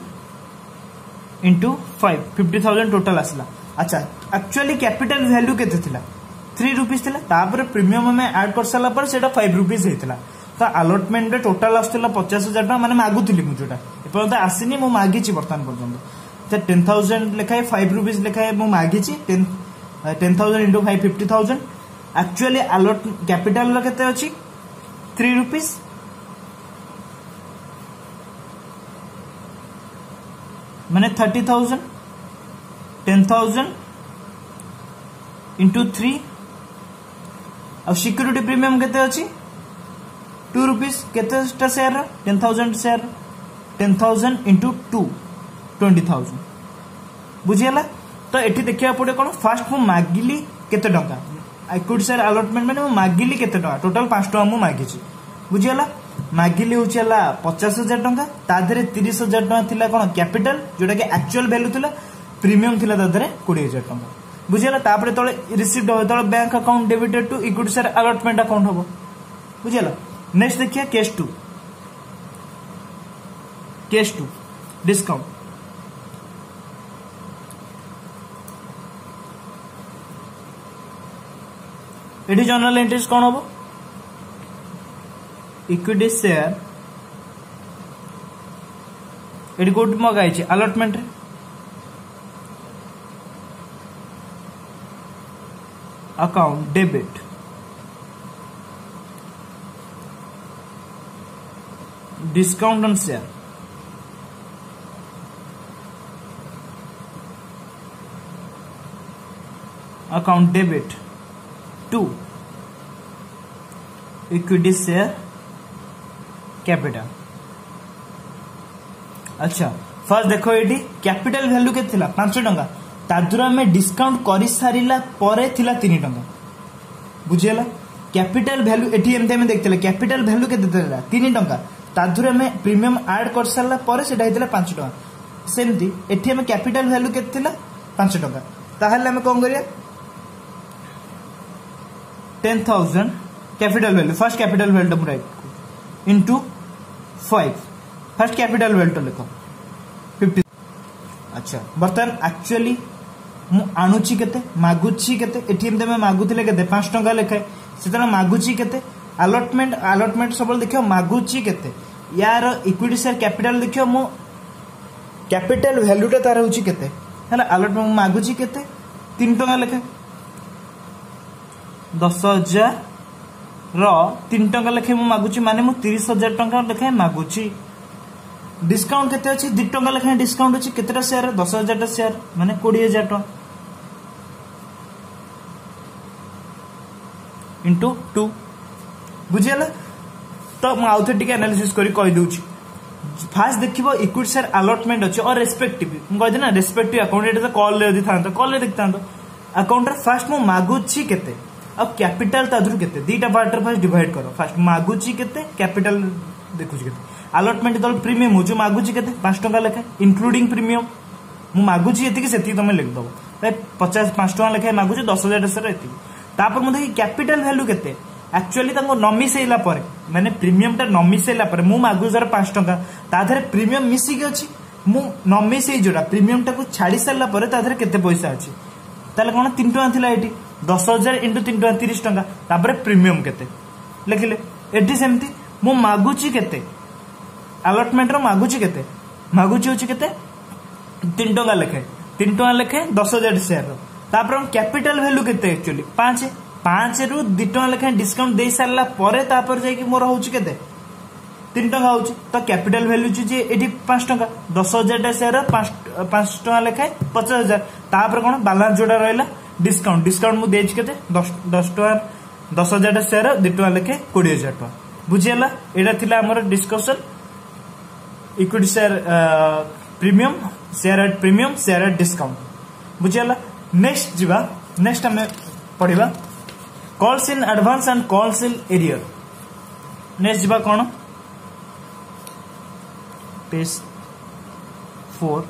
into five fifty thousand total আসলা আচ্ছা আকচুয়ালি ক্যাপিটাল ভ্যালু কেতে লা থ্রি রুপিজ লা তাপরে প্রিমিয়ম আমি আড করসারা পরে সেটা ফাইভ রুপিজ হয়েছিল তা আলটমেন্টে টোটাল আসুলা পচাশ হাজার টাকা মানে মাগুলি মু যেটা এপর্যন্ত আসিনি মু মাগিছি বর্তমান পর্যন্ত স্যার টেন থাউজেন্ড লেখায় ফাইভ রুপিজ লেখায় ମୁଁ ମାଗିଛି ten ten thousand into five fifty thousand actually ଆଲଟ କ୍ୟାପିଟାଲର କେତେ ଅଛି ଥ୍ରୀ ରୁପିଜ୍ ମାନେ thirty thousand ten thousand into three ଆଉ ସିକ୍ୟୁରିଟି ପ୍ରିମିୟମ୍ କେତେ ଅଛି ଟୁ ରୁପିଜ୍ କେତେଟା share ten thousand share ten thousand into two twenty thousand ବୁଝିଗଲା ତ ଏଠି ଦେଖିବାକୁ ପଡ଼ିବ କ'ଣ ଫାର୍ଷ୍ଟ ମୁଁ ମାଗିଲି କେତେ ଟଙ୍କା ଆଇକୁଇଟି ସାର୍ ଆଲଟମେଣ୍ଟ ମାନେ ମୁଁ ମାଗିଲି କେତେ ଟଙ୍କା ଟୋଟାଲ ପାଞ୍ଚ ଟଙ୍କା ମୁଁ ମାଗିଛି ବୁଝିଗଲା ମାଗିଲି ହେଉଛି ହେଲା ପଚାଶ ହଜାର ଟଙ୍କା ତା ଦେହରେ ତିରିଶ ହଜାର ଟଙ୍କା ଥିଲା କ'ଣ କ୍ୟାପିଟାଲ ଯେଉଁଟାକି ଆକ୍ଚୁଆଲ ଭ୍ୟାଲ୍ୟୁ ଥିଲା ପ୍ରିମିୟମ୍ ଥିଲା ତା ଦେହରେ କୋଡ଼ିଏ ହଜାର ଟଙ୍କା ବୁଝିଗଲା ତାପରେ ତଳେ ରିସିପ୍ଟ ହେବ ତଳେ bank account debited to equity share allotment account ହେବ ବୁଝିଗଲା ନେକ୍ସଟ ଦେଖିବା case two case two discount eighty journal entries कौन हम इक्विटी सेयार ये कौट मगाई allotment account debit discount on share account debit to equity share capital अच्छा first देखो ये कैपिटल भैल्यू के थिला 5 टका आम डिस्काउंट कर सारा पर थिला 3 कैपिटल भैल्यू एठी एमते हमें देखते कैपिटल भैल्यू के देला 3 टका आम प्रीमियम ऐड कर सारा पर सेटा हेतला सेमती कैपिटल भैल्यू के थिला 5 टका ताहले हम ten thousand capital value first capital value right into five first capital value लिख फिफ्टी अच्छा बर्तमान एक्चुअली मुझुची के मगुच्छे एटीएम तुम्हें मगुले के पांच टाइम लिखाए से मगुची के आलटमेंट आलटमेंट सब देख मगुची के यार इक्विटी सेयर कैपिटल देख मो कैपिटल वैल्यूटा तार होते आलटमेंट मगुची के तीन टाइम लिखा ଦଶ ହଜାରର ତିନି ଟଙ୍କା ଲେଖେ ମୁଁ ମାଗୁଛି ମାନେ ମୁଁ ତିରିଶ ହଜାର ଟଙ୍କା ଲେଖାଏଁ ମାଗୁଛି ଡିସକାଉଣ୍ଟ କେତେ ଅଛି ଦୁଇ ଟଙ୍କା ଲେଖାଏଁ ଡିସକାଉଣ୍ଟ ଅଛି କେତେଟା ସେୟାର ଦଶ ହଜାରଟା ସେୟାର ମାନେ କୋଡ଼ିଏ ହଜାର ଟଙ୍କା ଇଣ୍ଟୁ ଟୁ ବୁଝିଗଲା ତ ମୁଁ ଆଉଥରେ ଟିକେ ଆନାଲିସିସ୍ କରି କହିଦେଉଛି ফার্স্ট দেখব ইকুইটি সেয়ার আলটমেন্ট অছে অর রেসপেক্টিভ মু কইছি না রেসপেক্টিভ অ্যাকাউন্ট এটা তো কল রে যদি থাকতো কল রে দেখতাম তো অ্যাকাউন্টর ফার্স্ট মু মাগুছি কেতে ଆଉ କ୍ୟାପିଟାଲ ତା ଦେହରୁ କେତେ ଦୁଇଟା ପାର୍ଟରେ ଫାଷ୍ଟ ଡିଭାଇଡ୍ କର ଫାଷ୍ଟ ମାଗୁଛି କେତେ କ୍ୟାପିଟାଲ ଦେଖୁଛି କେତେ ଆଲଟମେଣ୍ଟ ଯେତେବେଳେ ପ୍ରିମିୟମ୍ ହେଉଛି ମାଗୁଛି କେତେ ପାଞ୍ଚ ଟଙ୍କା ଲେଖାଏଁ ଇନକ୍ଲୁଡିଂ ପ୍ରିମିୟମ୍ ମୁଁ ମାଗୁଛି ଏତିକି ସେତିକି ତମେ ଲେଖିଦେବ ପଚାଶ ପାଞ୍ଚ ଟଙ୍କା ଲେଖାଏଁ ମାଗୁଛି ଦଶ ହଜାର ଟଙ୍କାର ଏତିକି ତାପରେ ମୁଁ ଦେଖି କ୍ୟାପିଟାଲ ଭାଲ୍ୟୁ କେତେ ଆକ୍ଚୁଆଲି ତାଙ୍କୁ ନ ପରେ ମାନେ ପ୍ରିମିୟମଟା ନମିଶେଇଲା ପରେ ମୁଁ ମାଗୁଛି ଧର ପାଞ୍ଚ ଟଙ୍କା ତା ଦେହରେ ପ୍ରିମିୟମ ମିଶିକି ଅଛି ମୁଁ ନମିଶେଇ ମିଶାଇ ଯୋଉଟା ପ୍ରିମିୟମଟାକୁ ଛାଡ଼ି ସାରିଲା ପରେ ତା ଦେହରେ କେତେ ପଇସା ଅଛି তাহলে কোণ তিন টাকা লা এটি দশ হাজার ইন্টু তিন টাকা তিরিশ টাকা তাপরে প্রিমিয়ম কেতে লেখিলে এটি সেমতি মু মাগুচি কেতে আলটমেন্টর মাগুচি কেতে মাগুচি হচ্ছে কেতে তিন টাকা লেখে তিন টাকা লেখে দশ হাজার সেয়ার তাপরে ক্যাপিটাল ভ্যালু কেতে একচুয়ালি পাঁচ পাঁচ রু দুই টাকা লেখে ডিসকাউন্ট দিয়ে সারা পরে তাপরে যাই মোর হচ্ছে কেতে তিন টাকা হচ্ছে তো ক্যাপিটাল ভ্যালু যে এটি পাঁচ টাকা দশ হাজারটা সেয়ার পাঁচ পাঁচশো ଟଙ୍କା ଲେଖାଏଁ ପଚାଶ ହଜାର ତାପରେ କ'ଣ ବାଲାନ୍ସ ଯୋଉଟା ରହିଲା ଡିସକାଉଣ୍ଟ ଡିସକାଉଣ୍ଟ ମୁଁ ଦେଇଛି କେତେ ଦଶ ଟଙ୍କା ଦଶ ହଜାରଟା ସେୟାର ଦୁଇ ଟଙ୍କା ଲେଖେ କୋଡ଼ିଏ ହଜାର ଟଙ୍କା ବୁଝିଗଲା ଏଇଟା ଥିଲା ଆମର discussion equity share premium share at premium share at discount ବୁଝିଗଲା next ଯିବା ନେକ୍ସଟ ଆମେ ପଢ଼ିବା calls in advance and calls in arrear next ଯିବା କ'ଣ page four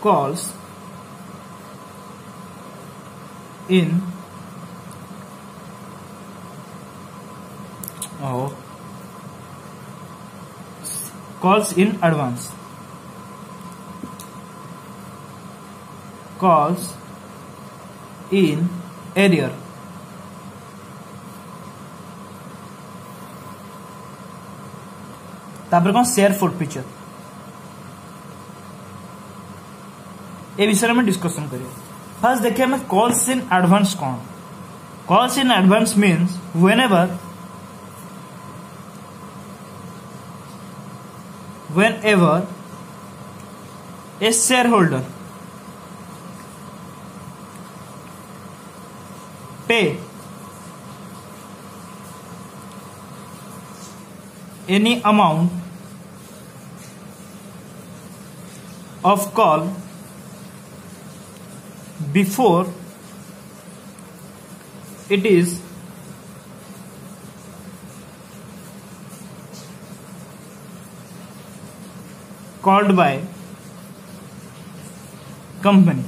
calls in oh calls in advance calls in earlier. তারপরে কোন share ফুড পিকচার ए विषय में डिस्कसन कर फर्स्ट देखिए आम कल्स इन आडभांस कौन calls in advance means whenever whenever a share holder pay any amount of call before it is called by company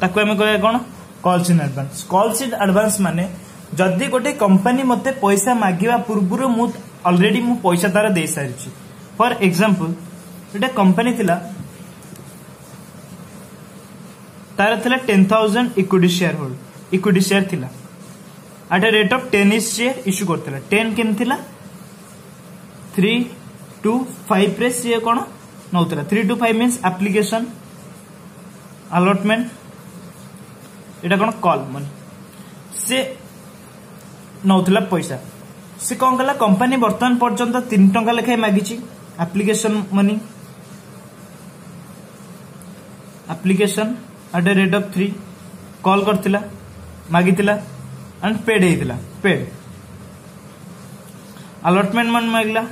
ତାକୁ ଆମେ କହିବା କ'ଣ calls in advance calls in advance ମାନେ ଯଦି ଗୋଟେ କମ୍ପାନୀ ମୋତେ ପଇସା ମାଗିବା ପୂର୍ବରୁ ମୁଁ ଅଲରେଡି ମୁଁ ପଇସା ତାର ଦେଇସାରିଛି ଫର ଏକ୍ସାମ୍ପଲ୍ ଗୋଟେ କମ୍ପାନୀ ଥିଲା ତାର ଥିଲା ten thousand equity share hold equity share ଥିଲା at a rate of ten each share issue କରିଥିଲା ଟେନ୍ କେମିତି ଥିଲା থ্রি টু ফাইভে সি কোণ নেওয়া three two five means application allotment এটা কোণ কল মানে সে নেওয়া পয়সা সে কম কলা কোম্পানি বর্তমান পর্যন্ত তিন টঙ্কা লেখায় মাগিছি application money application at a rate of 3 call karthila magithila and paid heithila paid allotment man magila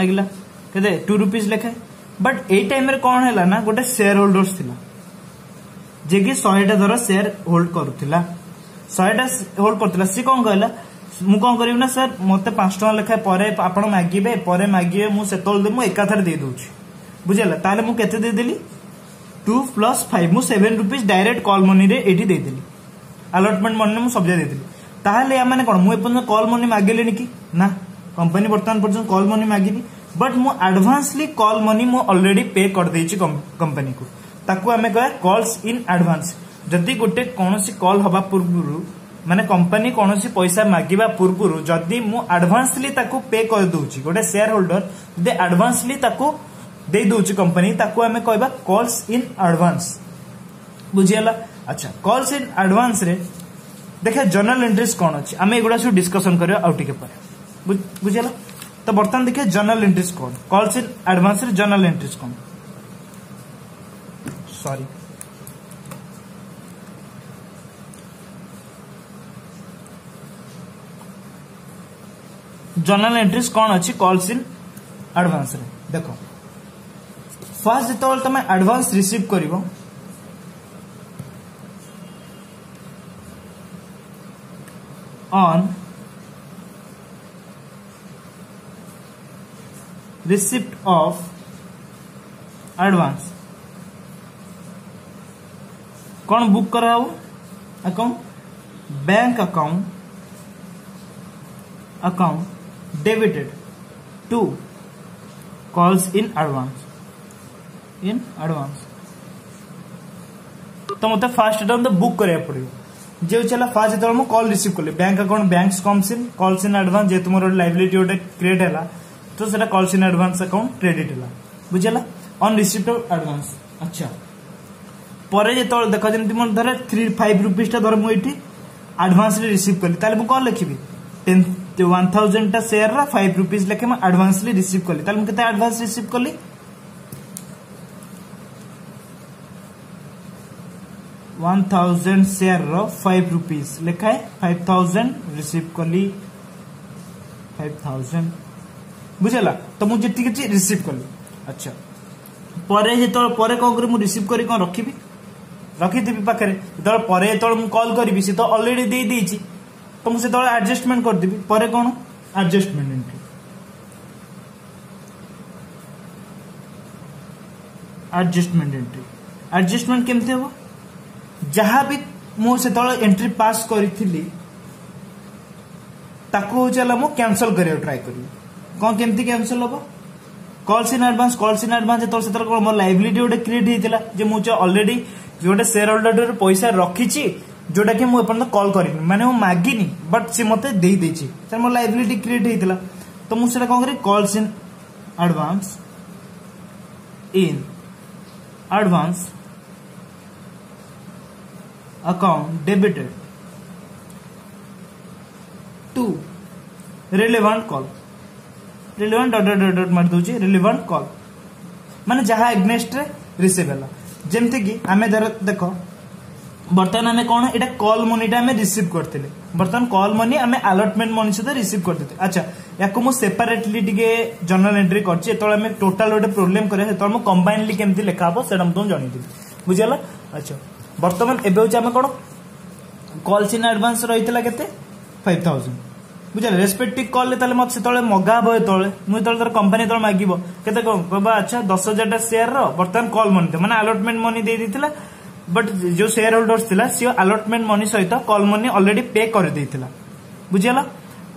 magila କେତେ ଟୁ ରୁପିଜ୍ ଲେଖାଏ ବଟ୍ ଏଇ ଟାଇମ୍ରେ କ'ଣ ହେଲା ନା ଗୋଟେ ସେୟାର ହୋଲ୍ଡର୍ସ ଥିଲା ଯିଏକି ଶହେଟା ଧର ସେୟାର ହୋଲ୍ଡ କରୁଥିଲା ଶହେଟା ହୋଲ୍ଡ କରୁଥିଲା ସିଏ କ'ଣ କହିଲା ମୁଁ କ'ଣ କରିବି ନା ସାର୍ ମୋତେ ପାଞ୍ଚ ଟଙ୍କା ଲେଖାଏ ପରେ ଆପଣ ମାଗିବେ ପରେ ମାଗିବେ ମୁଁ ସେତେବେଳେ ମୁଁ ଏକାଥରେ ଦେଇଦେଉଛି বুঝিলা তাহলে মু কেতে দেইদেলি 2 প্লাস 5 মু 7 রুপিস ডাইরেক্ট কল মনি রে এটি দেইদেলি আলটমেন্ট মনি মু সব জায়গা দেইদেলি তাহলে মানে কোন মু এপন কল মনি মাগিলেনি কি না কোম্পানি বর্তমান পর্যন্ত কল মনি মাগিনি বট মু আডভান্সলি কল মনি মু অলরেডি পে কর দেইছি কোম্পানি কো তাকু আমি কয়া কলস ইন আডভান্স যদি গোটে কোনসি কল হবা পূর্বরু মানে কোম্পানি কোণী পয়সা মাগিবা পূর্বরু যদি মু আডভান্সলি তাকু পে করে দউছি গোটে শেয়ার হোল্ডর যদি আডভান্সলি তাকু दे दूच कंपनी ताकू कह कल्स इन आडभांस बुझीगला अच्छा कल्स इन आडभांस देखे जर्नाल एंट्रीज कौन अच्छी आम एगुड़ा सब डिस्कसन कर बुझीगला तो बर्तमान देखिए जर्नाल एंट्रीज कौन calls in advance journal entries कौन सरी जर्नाल एंट्रीज कौन अच्छी कल्स इन आडभांस देखो फास्ट जो तुम एडवांस रिसीव कर रिसीप्ट ऑफ एडवांस कौन बुक करा bank account account debited to calls in advance in advance ତ ମୋତେ ଫାଷ୍ଟ ଏଇଟା ମୋତେ ବୁକ୍ କରିବାକୁ ପଡ଼ିବ ଯେଉଁ ହେଲା ଫାଷ୍ଟ ଯେତେବେଳେ ମୁଁ କଲ୍ ରିସିଭ୍ କଲି ବ୍ୟାଙ୍କ ଆକାଉଣ୍ଟ ବ୍ୟାଙ୍କ କମ୍ ସିନ୍ କଲ୍ ସିନ୍ ଆଡ଼ଭାନ୍ସ ଯେହେତୁ ମୋର ଗୋଟେ ଲାଇବିଲିଟି ଗୋଟେ କ୍ରିଏଟ୍ ହେଲା ତ ସେଟା calls in advance account credit ହେଲା ବୁଝିଲା ଅନ୍ ରିସିଭ୍ ଆଡ଼ଭାନ୍ସ ଆଚ୍ଛା ପରେ ଯେତେବେଳେ ଦେଖ ଯେମିତି ମୋର ଧର ଥ୍ରୀ ଫାଇଭ୍ ରୁପିଜ୍ଟା ଧର ମୁଁ ଏଇଠି ଆଡ଼ଭାନ୍ସରେ ରିସିଭ୍ କଲି ତାହେଲେ ମୁଁ କ'ଣ ଲେଖିବି ଟେନ୍ ୱାନ୍ ଥାଉଜେଣ୍ଡଟା ସେୟାରର ଫାଇଭ୍ ରୁପିଜ୍ ଲେଖେ ମୁଁ ଆଡ଼ଭାନ୍ସଲି ରିସିଭ୍ କଲି ତାହେଲେ ମୁଁ କେତେ ଆଡ଼ଭାନ୍ସ ରିସିଭ୍ କଲି वन थाउजेंड शेयर रइव रुपीज लेखाए फाइव थाउजेंड रिसीव कली फाइव थाउजेंड बुझेगा तो मुझे रिसीव कली अच्छा पर जो कौन कर रिसीव कर रखी रखिदेवि पाखे जो पर जो कल करी सी तो अलरेडी दे देती तो मुझे से आडजस्टमेंट करदेवि पर कौन adjustment entry adjustment entry adjustment केमती हम ଯାହା ବି ମୁଁ ସେତେବେଳେ ଏଣ୍ଟ୍ରି ପାସ୍ କରିଥିଲି ତାକୁ ହେଉଛି ହେଲା ମୁଁ କ୍ୟାନସଲ କରିବାକୁ ଟ୍ରାଏ କରିବି କ'ଣ କେମିତି କ୍ୟାନସଲ ହେବ calls in advance calls in advance ଯେତେବେଳେ ସେତେବେଳେ କ'ଣ ମୋ ଲାଇବିଲିଟି ଗୋଟେ କ୍ରିଏଟ୍ ହେଇଥିଲା ଯେ ମୁଁ ଅଲରେଡି ଗୋଟେ ସେୟାର ହୋଲ୍ଡରରୁ ପଇସା ରଖିଛି ଯୋଉଟାକି ମୁଁ ଏପର୍ଯ୍ୟନ୍ତ କଲ୍ କରିନି ମାନେ ମୁଁ ମାଗିନି ବଟ୍ ସେ ମୋତେ ଦେଇଦେଇଛି ସାର୍ ମୋ ଲାଇବିଲିଟି କ୍ରିଏଟ୍ ହେଇଥିଲା ତ ମୁଁ ସେଟା କ'ଣ କରିବି calls in advance in advance account debited. 2. Relevant call. Relevant dot dot dot ମାରି ଦେଉଛି ରିଲେଭେଣ୍ଟ କଲ୍ ମାନେ ଯାହା ଏଗ୍ନେଷ୍ଟରେ ରିସିଭ୍ ହେଲା ଯେମିତିକି ଆମେ ଧର ଦେଖ ବର୍ତ୍ତମାନ ଆମେ କ'ଣ ଏଇଟା କଲ୍ ମନିଟା ଆମେ ରିସିଭ୍ କରିଥିଲେ ବର୍ତ୍ତମାନ କଲ୍ ମନି ଆମେ ଆଲଟମେଣ୍ଟ ମନି ସହିତ ରିସିଭ୍ କରିଦେଇଥିଲେ ଆଚ୍ଛା ୟାକୁ ମୁଁ ସେପାରେଟଲି ଟିକେ ଜର୍ନାଲ ଏଣ୍ଟ୍ରି କରିଛି ଯେତେବେଳେ ଆମେ ଟୋଟାଲ ଗୋଟେ ପ୍ରୋବ୍ଲେମ୍ କରିବା ସେତେବେଳେ ମୁଁ କମ୍ବାଇନଲି କେମିତି ଲେଖା ହବ ସେଇଟା ମୁଁ ତୁମକୁ ଜଣେଇଦେବି ବୁଝିଗଲା ଆଚ୍ଛା বর্তমান এবে হচ্ছে আমি কোণ কলস ইন আডভান্স রয়েছে কেতে ফাইভ থাউজেন্ড বুঝলে রেসপেক্টিভ কলে তাহলে মতো সেতবে মগা হব যেতবে মু যেতবে তার কোম্পানি যেতবে মাগিব কেতে কম কব আচ্ছা দশ হাজারটা সেয়ারর বর্তমান কল মনি মানে আলটমেন্ট মনি দিয়ে দিয়েছিল বট যে সেয়ার হোল্ডর্স লা সি আলটমেন্ট মনি সহিত কল মনি অলরেডি পে করে দিয়েছিল বুঝিগলা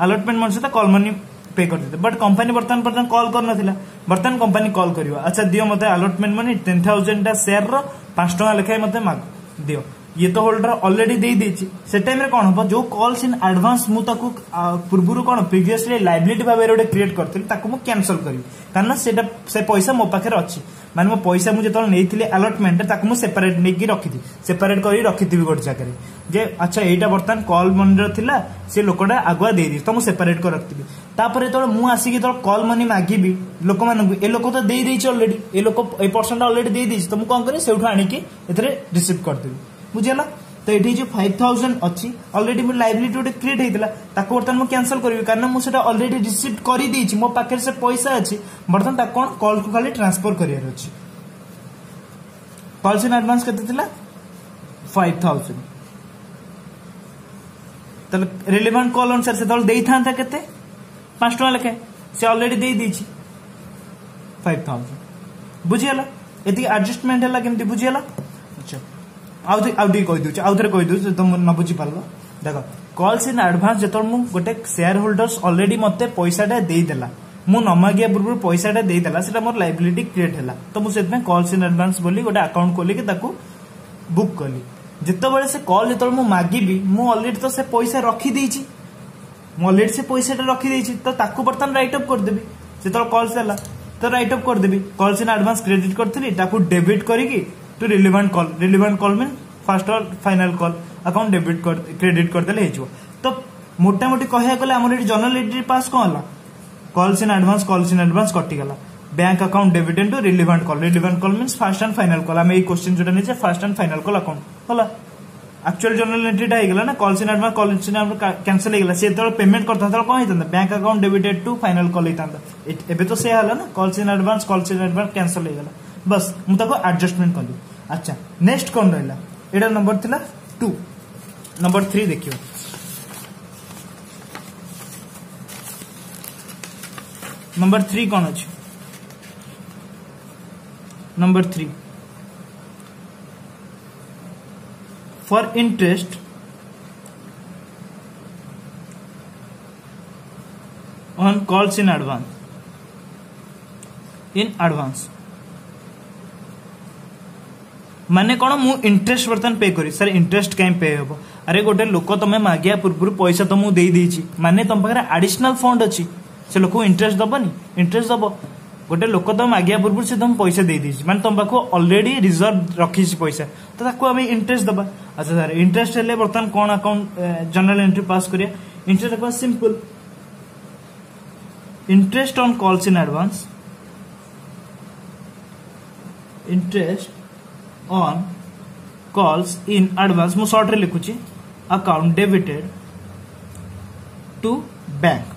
আলটমেন্ট মনি সহিত কল মনি পে করে বট কোম্পানি বর্তমান পর্যন্ত কল করে বর্তমান কোম্পানি কল করব আচ্ছা দিও মতো আলটমেন্ট মনি টেন থাউজেন্ডটা সেয়ারর পাঁচ টাকা লেখায় মতো মাগ ଦିଅ ଇଏ ତ ହୋଲ୍ଡର ଅଲରେଡି ଦେଇଦେଇଛି ସେ ଟାଇମ୍ରେ କ'ଣ ହବ ଯୋଉ କଲ୍ସ ଇନ୍ ଆଡଭାନ୍ସ ମୁଁ ତାକୁ ପୂର୍ବରୁ କ'ଣ ପ୍ରିଭିୟସଲି ଲାଇବିଲିଟି ଭାବରେ ଗୋଟେ କ୍ରିଏଟ୍ କରିଥିଲି ତାକୁ ମୁଁ କ୍ୟାନସଲ କରିବି କାରଣ ସେଟା ସେ ପଇସା ମୋ ପାଖରେ ଅଛି ମାନେ ମୋ ପଇସା ମୁଁ ଯେତେବେଳେ ନେଇଥିଲି ଆଲଟମେଣ୍ଟରେ ତାକୁ ମୁଁ ସେପାରେଟ୍ ନେଇକି ରଖିଥିବି ସେପାରେଟ୍ କରି ରଖିଥିବି ଗୋଟେ ଜାଗାରେ ଯେ ଆଚ୍ଛା ଏଇଟା ବର୍ତ୍ତମାନ କଲ୍ ମନିର ଥିଲା ସେ ଲୋକଟା ଆଗୁଆ ଦେଇଦେଇଛି ତ ମୁଁ ସେପାରେଟ୍ କରି ରଖିଥିବି ତାପରେ ଯେତେବେଳେ ମୁଁ ଆସିକି ଯେତେବେଳେ କଲ୍ ମନି ମାଗିବି ଲୋକମାନଙ୍କୁ ଏ ଲୋକ ତ ଦେଇଦେଇଛି ଅଲରେଡି ଏ ଲୋକ ଏ ପର୍ସନଟା ଅଲରେଡି ଦେଇଦେଇଛି ତ ମୁଁ କ'ଣ କରିବି ସେଇଠୁ ଆଣିକି ଏଥିରେ ରିସିଭ୍ କରିଦେବି ବୁଝିଗଲା ତ ଏଠି ଯେଉଁ ଫାଇଭ୍ ଥାଉଜେଣ୍ଡ ଅଛି ଅଲରେଡି ମୋ ଗୋଟେ କ୍ରିଏଟ୍ ହେଇଥିଲା ତାକୁ ବର୍ତ୍ତମାନ ମୁଁ କ୍ୟାନସଲ୍ କରିବି କାରଣ ମୁଁ ସେଟା ଅଲରେଡି ରିସିଭ୍ କରିଦେଇଛି ମୋ ପାଖରେ ସେ ପଇସା ଅଛି ବର୍ତ୍ତମାନ ତାକୁ କ'ଣ କଲ୍କୁ ଖାଲି ଟ୍ରାନ୍ସଫର୍ କରିବାର ଅଛି କଲ୍ସ ଇନ୍ ଆଡଭାନ୍ସ କେତେ ଥିଲା ଫାଇଭ୍ ଥାଉଜେଣ୍ଡ ତାହେଲେ রেলিভেন্ট କଲ୍ ଅନୁସାରେ ସେତେବେଳେ ଦେଇଥାନ୍ତା କେତେ পাঁচ ଟଙ୍କା ଲେଖାଏଁ ସେ ଅଲରେଡି ଦେଇଦେଇଛି ଫାଇଭ ଥାଉଜେଣ୍ଡ ବୁଝିଗଲା ଏତିକି ଆଡଜଷ୍ଟମେଣ୍ଟ ହେଲା କେମିତି ବୁଝିଗଲା ଆଚ୍ଛା ଆଉ ଆଉ ଟିକେ କହିଦେଉଛି ଆଉ ଥରେ କହିଦେଉଛି ତମେ ନ ବୁଝିପାରିଲ ଦେଖ କଲ୍ସ ଇନ୍ ଆଡଭାନ୍ସ ଯେତେବେଳେ ମୁଁ ଗୋଟେ ସେୟାର ହୋଲ୍ଡର୍ସ ଅଲରେଡି ମତେ ପଇସାଟା ଦେଇଦେଲା ମୁଁ ନ ମାଗିବା ପୂର୍ବରୁ ପଇସାଟା ଦେଇଦେଲା ସେଟା ମୋର ଲାଇବିଲିଟି କ୍ରିଏଟ୍ ହେଲା ତ ମୁଁ ସେଥିପାଇଁ କଲ୍ସ ଇନ୍ ଆଡଭାନ୍ସ ବୋଲି ଗୋଟେ ଆକାଉଣ୍ଟ ଖୋଲିକି ତାକୁ ବୁକ୍ କଲି ଯେତେବେଳେ ସେ କଲ୍ ଯେତେବେଳେ ମୁଁ ମାଗିବି ମୁଁ ଅଲରେଡି ତ ସେ ପଇସା ରଖିଦେଇଛି ମୋ ଅଲରେଡ଼ି ସେ ପଇସାଟା ରଖିଦେଇଛି ତ ତାକୁ ବର୍ତ୍ତମାନ ରାଇଟ୍ ଅଫ୍ କରିଦେବି ଯେତେବେଳେ କଲ୍ ହେଲା ତ ରାଇଟ୍ ଅଫ୍ କରିଦେବି କଲ୍ ସିନା ଆଡ଼ଭାନ୍ସ କ୍ରେଡିଟ୍ କରିଥିଲି ତାକୁ ଡେବିଟ୍ କରିକି to relevant call relevant call mean first all final call account debit credit କରିଦେଲେ ହେଇଯିବ ତ ମୋଟାମୋଟି କହିବାକୁ ଗଲେ ଆମର ଏଠି ଜନରାଲ ଏଣ୍ଟ୍ରି ପାସ୍ କ'ଣ ହେଲା call in advance call in advance କଟିଗଲା bank account debit to relevant call relevant call means first and final call ଆମେ ଏଇ କୋଶ୍ଚିନ୍ ଯେଉଁଟା ନେଇଛେ first and final call account ହେଲା ಆಕ್ಚುಲ್ ಜನರಲ್ ಎಂಟ್ರಿ ಆಗಿಲ್ಲ ನಾ ಕಾಲ್ ಸಿನ ಅಡ್ವಾನ್ಸ್ ಕಾಲ್ ಸಿನ cancel ಆಗಿಲ್ಲ ಸೇ ಜೊತೆ ಪೇಮೆಂಟ್ ಕರ್ತಾಂತ ಕଣ ಐತಂದ bank account debited to final call ಐತಂದ ಎಬೆ ತೋ ಸೇ ಹಲ ನಾ ಕಾಲ್ ಸಿನ ಅಡ್ವಾನ್ಸ್ ಕಾಲ್ ಸಿನ ಅಡ್ವಾನ್ಸ್ ಕ್ಯಾನ್ಸಲ್ ಆಗಿಲ್ಲ ಬಸ್ ಮು ತಾಕೋ ಅಡ್ಜಸ್ಟಮೆಂಟ್ ಕಲಿ ଆଚ୍ଛା ନେକ୍ସଟ କ'ଣ ରହିଲା ଏଇଟା ନମ୍ବର ଥିଲା ଟୁ ନମ୍ବର ଥ୍ରୀ ଦେଖିବ ନମ୍ବର ଥ୍ରୀ କ'ଣ ଅଛି number three for interest on calls in advance in advance मैंने कौन मु इंटरेस्ट बर्तन पे करी सर इंटरेस्ट कहीं पे हम अरे गोटे लोक तुम्हें मागिया पूर्व पैसा तो मुझे आडिशनाल फंड अच्छी से लोक इंटरेस्ट दबनी इंटरेस्ट दबा ଗୋଟେ ଲୋକ ତ ମାଗିବା ପୂର୍ବରୁ ସେ ତମ ପଇସା ଦେଇଦେଇଛି ମାନେ ତମ ପାଖକୁ ଅଲରେଡି ରିଜର୍ଭ ରଖିଛି ପଇସା ତ ତାକୁ ଆମେ ଇଣ୍ଟରେଷ୍ଟ ଦେବା ଆଚ୍ଛା ସାର୍ ଇଣ୍ଟରେଷ୍ଟ ହେଲେ ବର୍ତ୍ତମାନ କ'ଣ ଆକାଉଣ୍ଟ ଜେନେରାଲ ଏଣ୍ଟ୍ରି ପାସ୍ କରିବା ଇଣ୍ଟରେଷ୍ଟ ଦେବା simple interest on calls in advance interest on calls in advance ମୁଁ ସର୍ଟରେ ଲେଖୁଛି ଆକାଉଣ୍ଟ ଡେବିଟେଡ଼୍ ଟୁ ବ୍ୟାଙ୍କ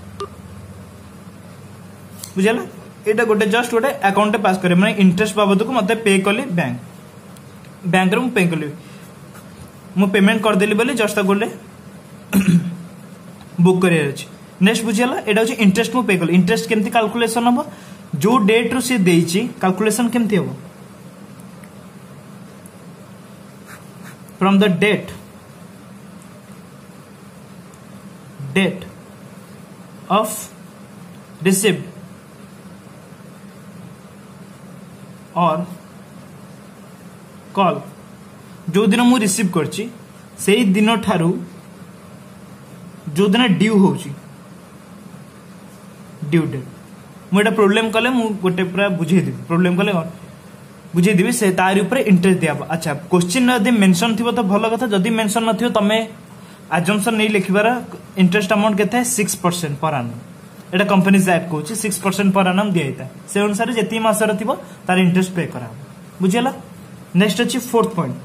ବୁଝିଲା এটা গোটে জস্ট গোটে আকাউন্টে পাস করে মানে ইন্টারেস্ট বাবদকু মতো পে কলি ব্যাঙ্ক ବ୍ୟାଙ୍କରେ ମୁଁ ପେ କଲି ମୁଁ ପେମେଣ୍ଟ କରିଦେଲି ବୋଲି ଜଷ୍ଟ ତାକୁ ଗୋଟେ ବୁକ୍ କରିବାର ଅଛି ନେକ୍ସଟ ବୁଝିଗଲା ଏଇଟା ହେଉଛି ଇଣ୍ଟରେଷ୍ଟ ମୁଁ ପେ କଲି ଇଣ୍ଟରେଷ୍ଟ କେମିତି କାଲକୁଲେସନ ହବ ଯୋଉ ଡେଟ୍ରୁ ସିଏ ଦେଇଛି କାଲକୁଲେସନ କେମିତି ହବ from the date date of receipt or call ଯେଉଁଦିନ ମୁଁ ରିସିଭ୍ କରିଛି ସେଇ ଦିନଠାରୁ ଯେଉଁଦିନ ଡ୍ୟୁ ହେଉଛି ଡ୍ୟୁ ଡେଟ୍ ମୁଁ ଏଇଟା ପ୍ରୋବ୍ଲେମ୍ କଲେ ମୁଁ ଗୋଟେ ପୁରା ବୁଝେଇଦେବି ପ୍ରୋବ୍ଲେମ୍ କଲେ କ'ଣ ବୁଝେଇଦେବି ସେ ତାରି ଉପରେ ଇଣ୍ଟରେଷ୍ଟ ଦିଆହବ ଆଚ୍ଛା କୋଶ୍ଚିନ୍ ଯଦି ମେନସନ୍ ଥିବ ତ ଭଲ କଥା ଯଦି ମେନସନ୍ ନଥିବ ତମେ ଆଜମ୍ସନ୍ ନେଇ ଲେଖିବାର ଇଣ୍ଟରେଷ୍ଟ ଆମାଉଣ୍ଟ କେତେ ସିକ୍ସ ପରସେଣ୍ଟ ପର୍ ଆନୁ এটা କମ୍ପାନୀଜ୍ ଆକ୍ଟ କହୁଛି ସିକ୍ସ ପରସେଣ୍ଟ ପର ଆନମ୍ ଦିଆଯାଇଥାଏ ସେ ଅନୁସାରେ ଯେତିକି ମାସର ଥିବ ତାର ଇଣ୍ଟରେଷ୍ଟ ପେ କରାହେବ ବୁଝିଗଲା ନେକ୍ସଟ ଅଛି ଫୋର୍ଥ ପଏଣ୍ଟ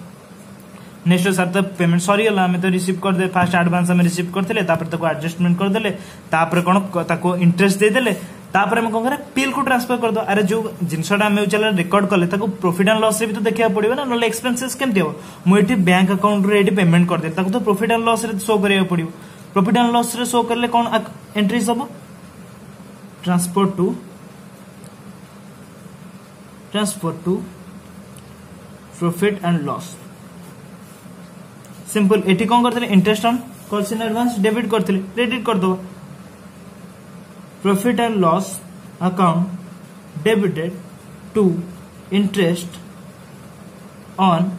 ନେକ୍ସଟ ସାର୍ ତ ପେମେଣ୍ଟ ସରିଗଲା ଆମେ ତ ରିସିଭ୍ କରିଦେଲେ ଫାଷ୍ଟ ଆଡ଼ଭାନ୍ସ ଆମେ ରିସିଭ୍ କରିଥିଲେ ତାପରେ ତାକୁ ଆଡ଼ଜଷ୍ଟମେଣ୍ଟ କରିଦେଲେ ତାପରେ କ'ଣ ତାକୁ ଇଣ୍ଟରେଷ୍ଟ ଦେଇଦେଲେ ତାପରେ ଆମେ କ'ଣ କରିବା ପିଲ୍କୁ ଟ୍ରାନ୍ସଫର କରିଦେବା ଆରେ ଯେଉଁ ଜିନିଷଟା ଆମେ ଚାଲ ରେକର୍ଡ କଲେ ତାକୁ ପ୍ରଫିଟ୍ ଆଣ୍ଡ ଲସ୍ରେ ବି ତ ଦେଖିବାକୁ ପଡ଼ିବ ନା ନହେଲେ ଏକ୍ସପେନ୍ସେସ୍ କେମିତି ହେବ ମୁଁ ଏଠି ବ୍ୟାଙ୍କ ଆକାଉଣ୍ଟରେ ଏଠି ପେମେଣ୍ଟ କରିଦେଲି ତାକୁ ତ ପ୍ରଫିଟ୍ ଆଣ୍ଡ ଲସ୍ରେ ଶୋ କରିବାକୁ ପଡ଼ିବ ପ୍ରଫିଟ୍ ଆଣ୍ଡ ଲସ୍ରେ ଶୋ କଲେ କ'ଣ ଏଣ୍ଟ୍ରିଜ୍ ହେବ transfer to transfer to profit and loss simple eighty कौन करते interest on calls in advance debit करते क्रेडिट कर दो profit and loss account debited to interest on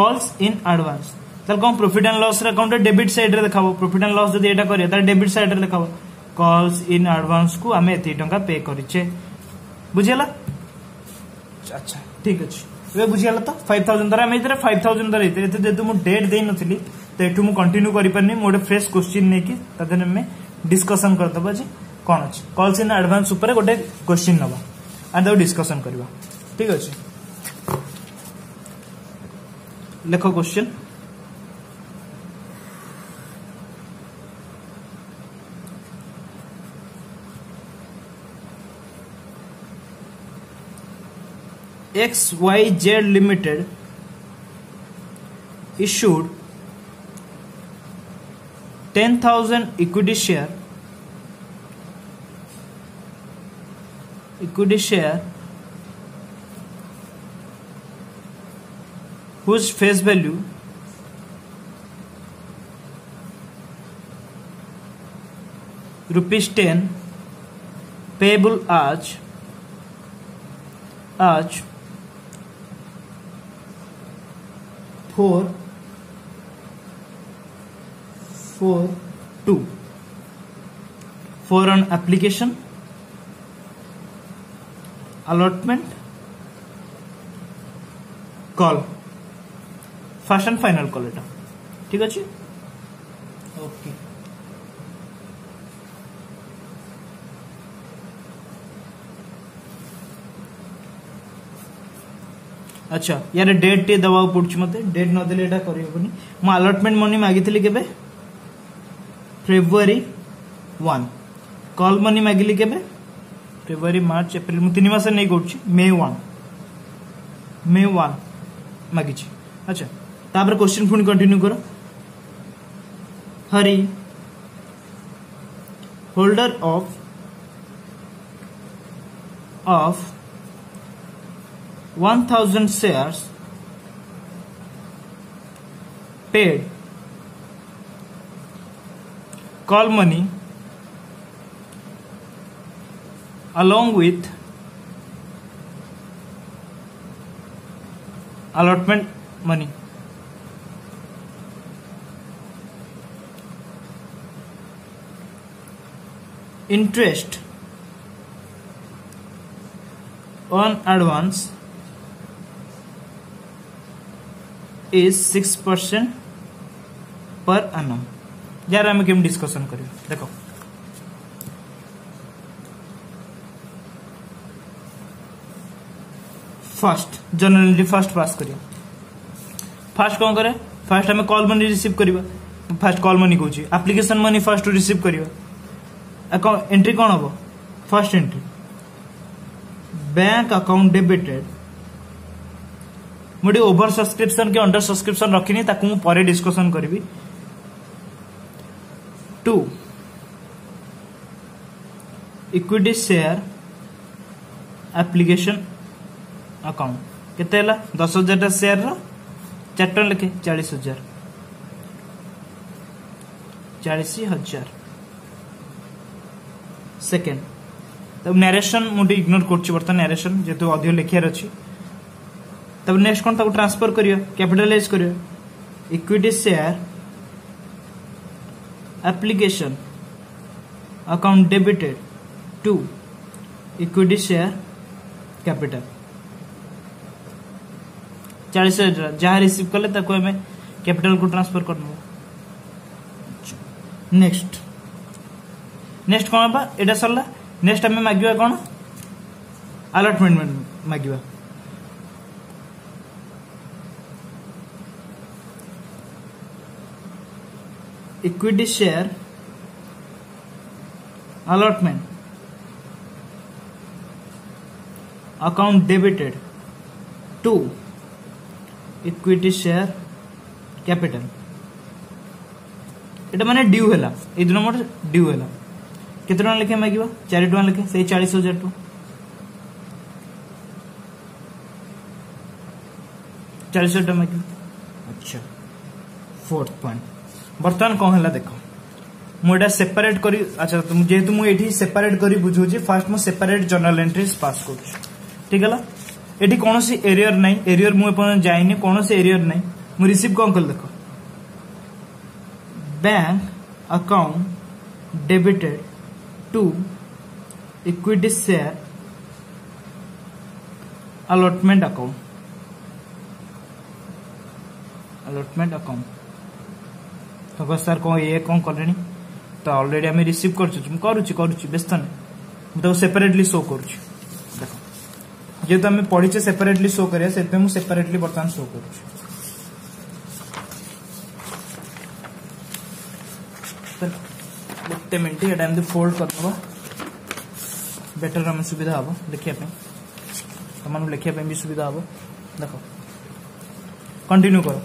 calls in advance তাহলে কম প্রফিট এন্ড লস এর অ্যাকাউন্টে ডেবিট সাইড রে দেখাবো প্রফিট এন্ড লস যদি এটা করি তাহলে ডেবিট সাইড রে দেখাবো कल्स इन आडभांस को आम एत टाइम पे करे बुझेगा अच्छा ठीक अच्छे बुझीगल तो फाइव थाउजेंड द्वारा फाइव थाउजेंड द्वारा डेट दे नी तो ये मुझे कंटिन्यू करें फ्रेश क्वेश्चन नहीं कि डिस्कसन करदेव जी कौन अच्छे कल्स इन आडभांस गोटे क्वेश्चन नवा आगे डिस्कसन करवा ठीक अच्छे लेख question X Y Z limited issued 10,000 equity share equity share whose face value rupees ten payable as as four four two four on application allotment call first and final call at ठीक अच्छे अच्छा यार date टे दवा पड़ी मतलब date न दे अलटमेंट मनी मागि फेब्रुआरी वन कल मनी मागिल फेब्रुआरी मार्च एप्रिल तीन मस नहीं कर मे वन मे वन मागिचे अच्छा तापर क्वेश्चन पुणी कंटिन्यू करो हरी holder of of 1000 shares paid call money along with allotment money interest on advance is six percent per annum jar आम कम डिस्कसन कर देख फर्स्ट जनरली फर्स्ट पास कर फास्ट कौन करे फास्ट आम कल मनी रिसीव करवा फास्ट कल मनी कौन आप्लिकेसन मनी फास्ट रिसीव करवा एंट्री कौन हम first entry bank account debited मुझे ओभर सब्सक्रिप्शन कि अंडर सब्सक्रिप्शन रखी ताकू डिस्कसन परे डिस्कशन करबी to equity share application account केते हला 10000 टा शेयर रो 4 चालीस हजार 40000 40000 सेकेंड तो नारेसन मुझे इग्नोर करेसन जेहतु अधिक लिखार अच्छी तब नेक्स्ट कौन तक ट्रांसफर कर कैपिटालाइज कर equity share application account debited to equity share capital चालीस हजार जहाँ रिसीव कले कैपिटल को ट्रांसफर कर नेक्स्ट नेक्स्ट कौन हाँ यहाँ सरला नेक्स्ट आम मागे कौन आलटमेंट मागे equity share allotment account debited to equity share capital এটা মানে ডিউ হেলা এই দুই নম্বর ডিউ হেলা কেতে টাকা লেখে মাগিবা চারি টাকা লেখে সেই চাশ হাজার টাকা चालीस टमाटर अच्छा फोर्थ पॉइंट ବର୍ତ୍ତମାନ କ'ଣ ହେଲା ଦେଖ ମୁଁ ଏଇଟା ସେପାରେଟ୍ କରି ଆଚ୍ଛା ଯେହେତୁ ମୁଁ ଏଠି ସେପାରେଟ୍ କରି ବୁଝଉଛି ଫାର୍ଷ୍ଟ ମୁଁ ସେପାରେଟ୍ ଜର୍ନାଲ୍ ଏଣ୍ଟ୍ରିଜ୍ ପାସ୍ କରୁଛି ଠିକ୍ ହେଲା ଏଠି କୌଣସି ଏରିୟର ନାହିଁ ଏରିୟର ମୁଁ ଏପର୍ଯ୍ୟନ୍ତ ଯାଇନି କୌଣସି ଏରିୟର ନାହିଁ ମୁଁ ରିସିଭ୍ କ'ଣ କଲି ଦେଖ bank account debited to equity share allotment account allotment account Prakash sir କ'ଣ ଇଏ କ'ଣ କଲେଣି ତ ଅଲରେଡ଼ି ଆମେ ରିସିଭ୍ କରୁଛୁ କରୁଛି କରୁଛି ବ୍ୟସ୍ତ ନାହିଁ ମୁଁ ତାକୁ ସେପାରେଟଲି ଶୋ କରୁଛି ଦେଖ ଯେହେତୁ ଆମେ ପଢ଼ିଛେ ସେପାରେଟଲି ଶୋ କରିବା ସେଥିପାଇଁ ମୁଁ ସେପାରେଟଲି ବର୍ତ୍ତମାନ ଶୋ କରୁଛି ଗୋଟେ ମିନିଟ୍ ଏଇଟା ଏମିତି ଫୋଲ୍ଡ କରିଦେବ ବେଟର ଆମେ ସୁବିଧା ହେବ ଲେଖିବା ପାଇଁ ତମମାନଙ୍କୁ ଲେଖିବା ପାଇଁ ବି ସୁବିଧା ହେବ ଦେଖ କଣ୍ଟିନ୍ୟୁ କର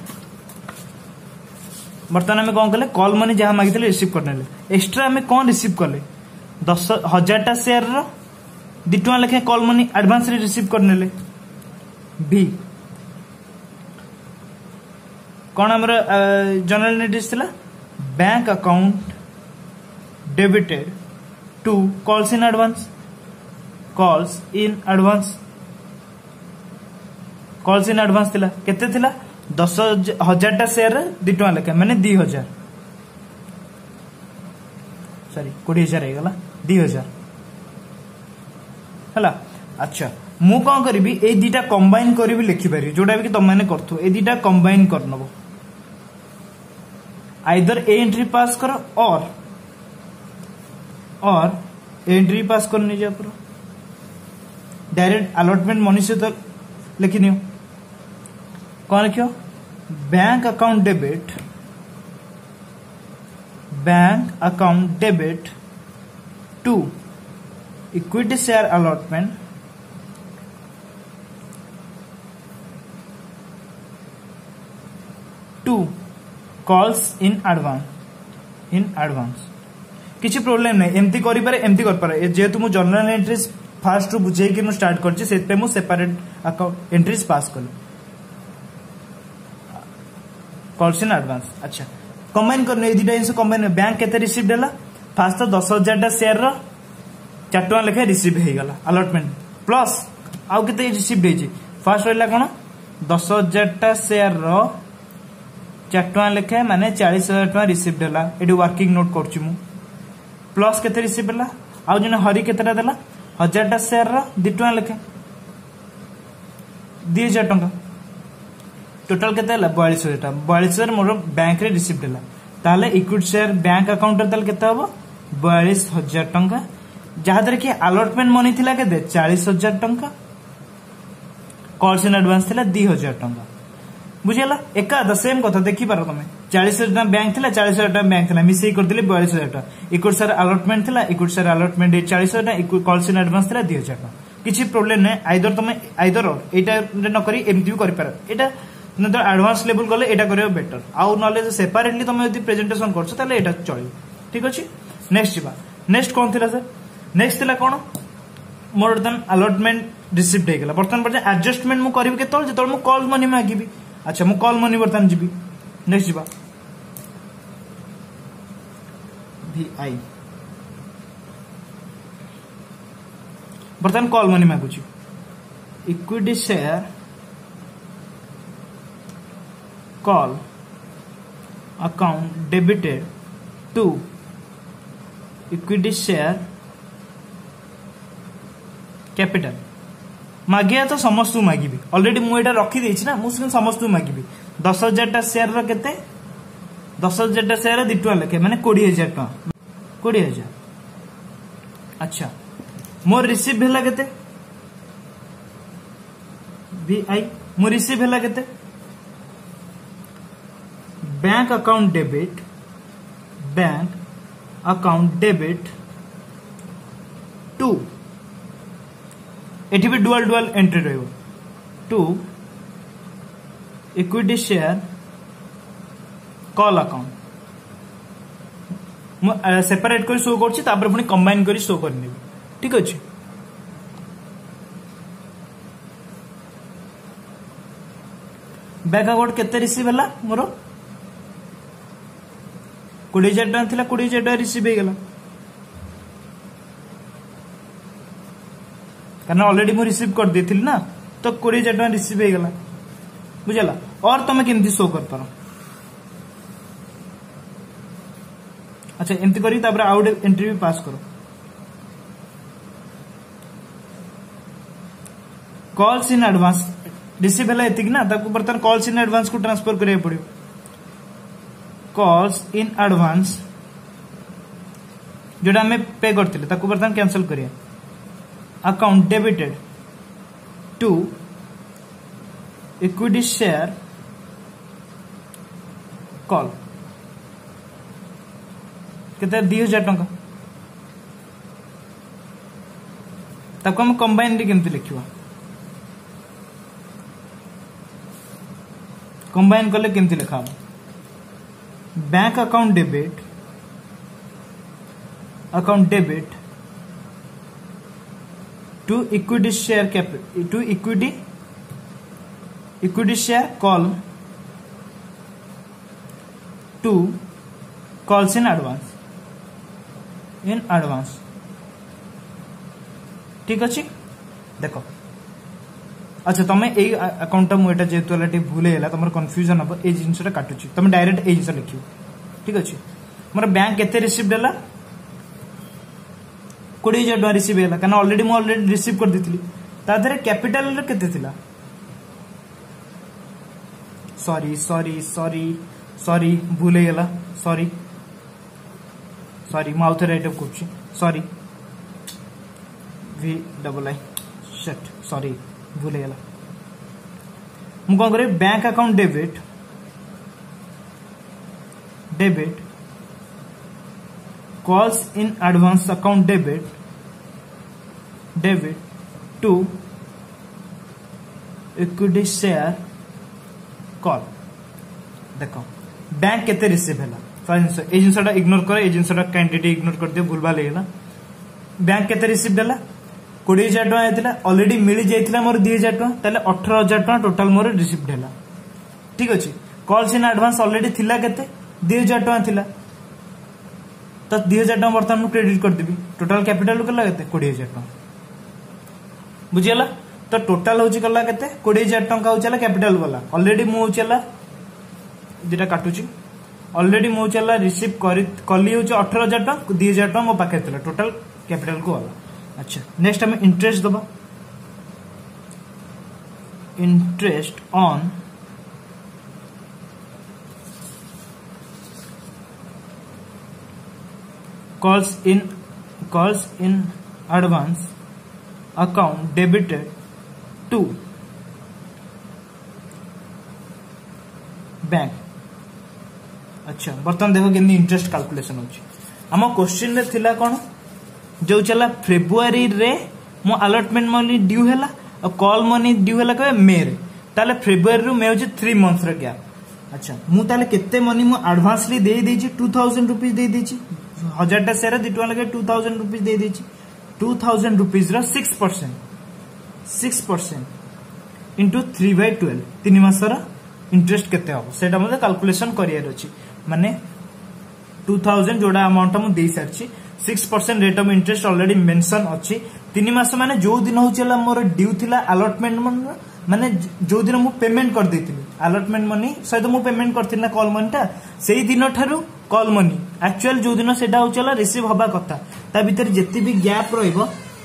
ବର୍ତ୍ତମାନ ଆମେ କ'ଣ କଲେ କଲ୍ ମନି ଯାହା ମାଗିଥିଲେ ରିସିଭ୍ କରିନେଲେ ଏକ୍ସଟ୍ରା ଆମେ କ'ଣ ରିସିଭ୍ କଲେ ଦଶ ହଜାରଟା ସେୟାରର ଦୁଇ ଟଙ୍କା ଲେଖାଏଁ କଲ୍ ମନି ଆଡ଼ଭାନ୍ସରେ ରିସିଭ୍ କରିନେଲେ ଭି କ'ଣ ଆମର ଜେନେରାଲ ନିଡିସ୍ ଥିଲା bank account debited to calls in advance calls in advance calls in advance ଥିଲା କେତେ ଥିଲା दस हजार टा सेयर दि टा लेखा मान दि हजार सरी कोड़े हजार हो दि हजार है अच्छा मु कौन करी ए दीटा कंबाइन कर लिखिपर जोटा भी तुमने कर दीटा कंबाइन कर नब आईदर ए एंट्री पास कर और और एंट्री पास कर नहीं जा डायरेक्ट अलॉटमेंट मनुष्य तो लिखिनि कौन लिखियो bank account debit bank account debit to equity share allotment to calls in advance in advance किसी प्रॉब्लम नहीं एमती करी पर एमती कर पर जेहेतु मु जनरल एंट्रीज फर्स्ट रु बुझे स्टार्ट कर एंट्रीज पास कर कल्स इन आडभांस अच्छा कंबाइन कर बैंक के रिसीव देला फास्ट तो दस हजार टा सेयर रार टा लेखे रिसीव होगा आलटमेंट प्लस आउ के रिसीव होती फास्ट रहा कौन दस हजार टा सेयर रार टा लेखे मानते चालीस हजार टाइम रिसीव देला ये वर्किंग नोट कर प्लस के रिसीव है आउ जन हरी के देला हजार टा सेयर रार टा लेखे हजार टाइम ଟୋଟାଲ କେତେ ହେଲା ବୟାଳିଶ ହଜାର ଟଙ୍କା ବୟାଳିଶ ହଜାର ମୋର ବ୍ୟାଙ୍କରେ ରିସିପ୍ଟ ହେଲା ତାହେଲେ ଇକ୍ୱିଟି ସେୟାର ବ୍ୟାଙ୍କ ଆକାଉଣ୍ଟରେ ତାହେଲେ କେତେ ହବ ବୟାଳିଶ ହଜାର ଟଙ୍କା ଯାହାଦ୍ୱାରା କି ଆଲଟମେଣ୍ଟ ମନି ଥିଲା କେତେ ଚାଳିଶ ହଜାର ଟଙ୍କା କଲ୍ସ ଇନ୍ ଆଡଭାନ୍ସ ଥିଲା ଦୁଇ ହଜାର ଟଙ୍କା ବୁଝିଗଲା ଏକାଦ ସେମ୍ କଥା ଦେଖିପାର ତମେ ଚାଳିଶ ହଜାର ଟଙ୍କା ବ୍ୟାଙ୍କ ଥିଲା ଚାଳିଶ ହଜାର ଟଙ୍କା ବ୍ୟାଙ୍କ ଥିଲା ମିଶେଇ କରିଦେଲି ବୟାଳିଶ ହଜାର ଟଙ୍କା ଇକ୍ୱିଟି ସାର ଆଲଟମେଣ୍ଟ ଥିଲା ଇକ୍ୱିଟି ସାର ଆଲଟମେଣ୍ଟ ଚାଳିଶ ହଜାର ଟଙ୍କା କଲ୍ସ ଇନ୍ ଆଡଭାନ୍ସ ଥିଲା ଦୁଇ ହଜାର ଟଙ୍କା କିଛି ପ୍ରୋବ୍ଲେମ୍ ନାହିଁ ଆଇଦର ତମେ ଆଇଦର ଏଇଟା ନ କରି ଏମିତି ବି କରିପାର ଏଇଟା କିନ୍ତୁ ଆଡଭାନ୍ସ ଲେବୁଲ ଗଲେ ଏଇଟା କରିବା ବେଟର ଆଉ ନହେଲେ ସେପାରେଟଲି ତମେ ଯଦି ପ୍ରେଜେଣ୍ଟେସନ କରୁଛ ତାହେଲେ ଏଇଟା ଚଳିବ ଠିକ ଅଛି ନେକ୍ସଟ ଯିବା ନେକ୍ସଟ କ'ଣ ଥିଲା ସାର୍ ନେକ୍ସଟ ଥିଲା କ'ଣ ମୋର ବର୍ତ୍ତମାନ ଆଲଟମେଣ୍ଟ ରିସିଭ୍ଡ ହେଇଗଲା ବର୍ତ୍ତମାନ ବର୍ତ୍ତମାନ ଆଡଜଷ୍ଟମେଣ୍ଟ ମୁଁ କରିବି କେତେବେଳେ ଯେତେବେଳେ ମୁଁ କଲ୍ ମନି ମାଗିବି ଆଚ୍ଛା ମୁଁ କଲ୍ ମନି ବର୍ତ୍ତମାନ ଯିବି ନେକ୍ସଟ ଯିବା ଭିଆଇ ବର୍ତ୍ତମାନ କଲ୍ ମନି ମାଗୁଛି equity share call account debited to equity share capital ମାଗିବା ତ ସମସ୍ତଙ୍କୁ ମାଗିବି ଅଲରେଡି ମୁଁ ଏଇଟା ରଖିଦେଇଛି ନା ମୁଁ ସେମିତି ସମସ୍ତଙ୍କୁ ମାଗିବି ଦଶ ହଜାରଟା ସେୟାରର କେତେ ଦଶ ହଜାରଟା ସେୟାର ଦୁଇ ଟଙ୍କା ଲେଖେ ମାନେ କୋଡ଼ିଏ ହଜାର ଟଙ୍କା କୋଡ଼ିଏ ହଜାର ଆଚ୍ଛା ମୋର ରିସିଭ୍ ହେଲା କେତେ ଭି ଆଇ ମୋ ରିସିଭ୍ ହେଲା କେତେ bank account debit bank account debit to eighty भी डुअल डुअल एंट्री रहो to equity share call account separate करी शो कर कंबाइन करी शो कर ठीक अच्छे बैंक अकाउंट के रिसीव है मोर कोड़े हजार टाइम थी कोड़े हजार टाइम रिसीव हो गला कारण अलरेडी मुझे रिसीव कर दी थी ना तो कोड़े हजार टाइम रिसीव हो गला बुझेगा और तुम्हें कमि शो कर पार अच्छा एमती कर इंटरव्यू पास करो कॉल्स इन एडवांस रिसीव है ना बर्तमान कॉल्स इन एडवांस को ट्रांसफर करा पड़ेगा calls इन advance जो आम पे करते बर्तमान कैनसल कर account debited to equity share call के दि हजार टाइम ताको हम कंबाइनली केमती लिखा कंबाइन कले केमती लिखा bank account debit account debit to equity share capital to equity equity share call to calls in advance in advance ठीक अच्छे देख আচ্ছা তুমি এই আকাউন্টটা মু এটা যেহেতু হল টিকে ভুল হয়ে তোমার কনফ্যুজন হব এই জিনিসটা কাটুছি তুমি ডাইরেক্ট এই জিনিস লিখিব ঠিক আছে ମୋର ବ୍ୟାଙ୍କ କେତେ ରିସିପ୍ଟ ହେଲା କୋଡ଼ିଏ ହଜାର ଟଙ୍କା ରିସିଭ୍ ହେଲା କାରଣ ଅଲରେଡି ମୁଁ ଅଲରେଡି ରିସିଭ୍ କରିଦେଇଥିଲି ତା ଦେହରେ କ୍ୟାପିଟାଲରେ କେତେ ଥିଲା ସରି ସରି ସରି ସରି ଭୁଲ ହେଇଗଲା ସରି ସରି ମୁଁ ଆଉ ଥରେ ଆଇଟମ୍ କରୁଛି ସରି ଭି ଡବଲ୍ ଆଇ ସେଟ୍ ସରି भूल मुझे bank account debit debit calls in advance account debit debit to equity share call देखो बैंक के रिसीव है जिनसा इग्नोर कर जिनसा क्वांटिटी इग्नोर कर दिए भूल भाला बैंक के रिसीव देला কোড়ি হাজার টাকা হয়েছিলা অলরেডি মিলি যাই মোর দুই হাজার টাকা তাহলে অঠর হাজার টাকা টোটাল মোর রিসিপ্ট হল ঠিক আছে কল সিন আডভান্স অলরেডি লা কেতে দুই হাজার টাকা লা তো দুই হাজার টাকা বর্তমান ক্রেডিট করিদেবি টোটাল ক্যাপিটাল কলা কেতে কোড়ি হাজার টাকা বুঝিগাল তো টোটাল হচ্ছে গলা কেতে কোড়ি হাজার টাকা হচ্ছে ক্যাপিটাল বালা অলরেডি মু হচ্ছে যেটা কাটুছি অলরেডি মু হচ্ছে রিসিভ করি কলি হচ্ছে অঠর হাজার টাকা দুই হাজার টাকা মো পাখে লা টোটাল ক্যাপিটাল কু গলা আচ্ছা নেক্সট আমি ইন্টারেস্ট দেবা interest on calls in calls in advance account debited to bank আচ্ছা বর্তমান দেখো কেমনি ইন্টারেস্ট ক্যালকুলেশন হচ্ছে আমার কোশ্চিন রে থিলা কোন ଯେଉଁ ଚାଲା ଫେବୃଆରୀରେ ମୋ ଆଲଟମେଣ୍ଟ ମନି ଡ୍ୟୁ ହେଲା ଆଉ କଲ୍ ମନି ଡ୍ୟୁ ହେଲା କହିବେ ମେରେ ତାହେଲେ ଫେବୃଆରୀରୁ ମେ ହେଉଛି ଥ୍ରୀ ମନ୍ଥର ଗ୍ୟାପ୍ ଆଚ୍ଛା ମୁଁ ତାହେଲେ କେତେ ମନି ମୁଁ ଆଡ଼ଭାନ୍ସଲି ଦେଇଦେଇଛି ଟୁ ଥାଉଜେଣ୍ଡ ରୁପିଜ୍ ଦେଇଦେଇଛି ହଜାରଟା ସେୟାର ଦୁଇ ଟଙ୍କା ଲେଖାଏଁ ଟୁ ଥାଉଜେଣ୍ଡ ରୁପିଜ୍ ଦେଇଦେଇଛି two thousand ରୁପିଜ୍ର six percent six percent into three by twelve ତିନି ମାସର ଇଣ୍ଟରେଷ୍ଟ କେତେ ହେବ ସେଇଟା ମୋତେ କାଲକୁଲେସନ୍ କରିବାର ଅଛି ମାନେ ଟୁ ଥାଉଜେଣ୍ଡ ଯେଉଁଟା ଆମାଉଣ୍ଟଟା ମୁଁ ଦେଇସାରିଛି six percent rate of interest already mention অছি তিন মাস মানে যে দিন হচ্ছে মোর ডিউ লা আলটমেন্ট মানে যে দিন মু পেমেন্ট করেদি আলটমেন্ট মনি সহ মু পেমেন্ট করি কল মনিটা সেই দিন ঠার কল মনি আকচুয়াল যে দিন সেটা হচ্ছে রিসিভ হওয়া কথা তা ভিতরে যেতে বি গ্যাপ রহব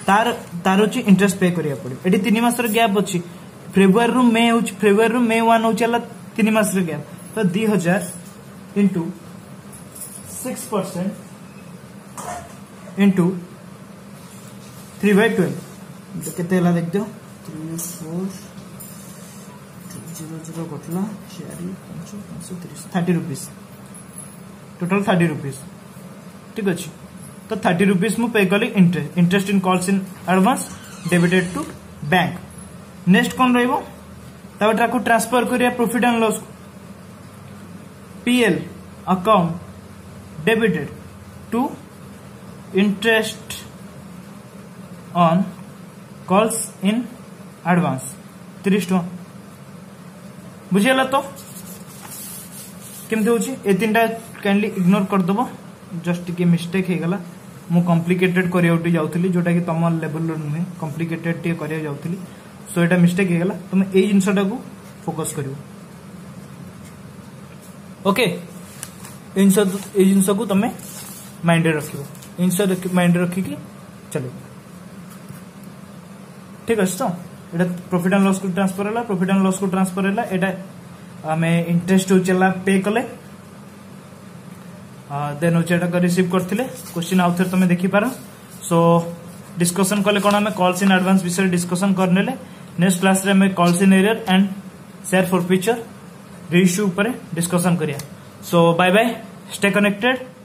তার তার হচ্ছে ইন্টরেস্ট পে করা পড়ে এটি তিন মাসর গ্যাপ অছি ফেব্রুয়ারি রু মে হচ্ছে ফেব্রুয়ারি রু মে ওয়ান হচ্ছে তিন মাসর গ্যাপ তো দুই হাজার into six percent into 3 by 12 तो कितने ला देख दो थ्री फोर जीरो जीरो कोटला चार पाँच पाँच तीस thirty rupees total thirty rupees ठीक अच्छे तो थर्टी रुपीस मु पे कली interest interest in calls in advance debited to bank next कौन रहा তারপরে তাকে ट्रांसफर করিয়া profit and loss PL account debited to interest on calls in advance तीस टा बुझे तो कमी हो तीन टा कैंडली इग्नोर करदे जस्ट टे मिस्टेक होगा मुझे कम्प्लिकेटेड करी जोटा कि तुम लेवल नुहे कम्प्लिकेटेड टे जाऊली सो एटा मिस्टेक होगा तुम ये जिनसटा को फोकस कर ओके जिनस तुम माइंड रख इन सब माइंड रखिक चलो ठीक अच्छे तो यहाँ प्रफिट एंड लस को ट्रांसफर है प्रफिट एंड लस को ट्रांसफर है आम इंटरेस्ट हूँ पे कले देन हूँ रिसीव करते क्वेश्चन आउ थे तुम देखिपार सो डिस्कसन कले कौन आम कल्स इन आडभांस विषय डिस्कसन करेले next class calls in arrear and share forfeiture reissue उपर डिस्कसन करा so bye bye stay connected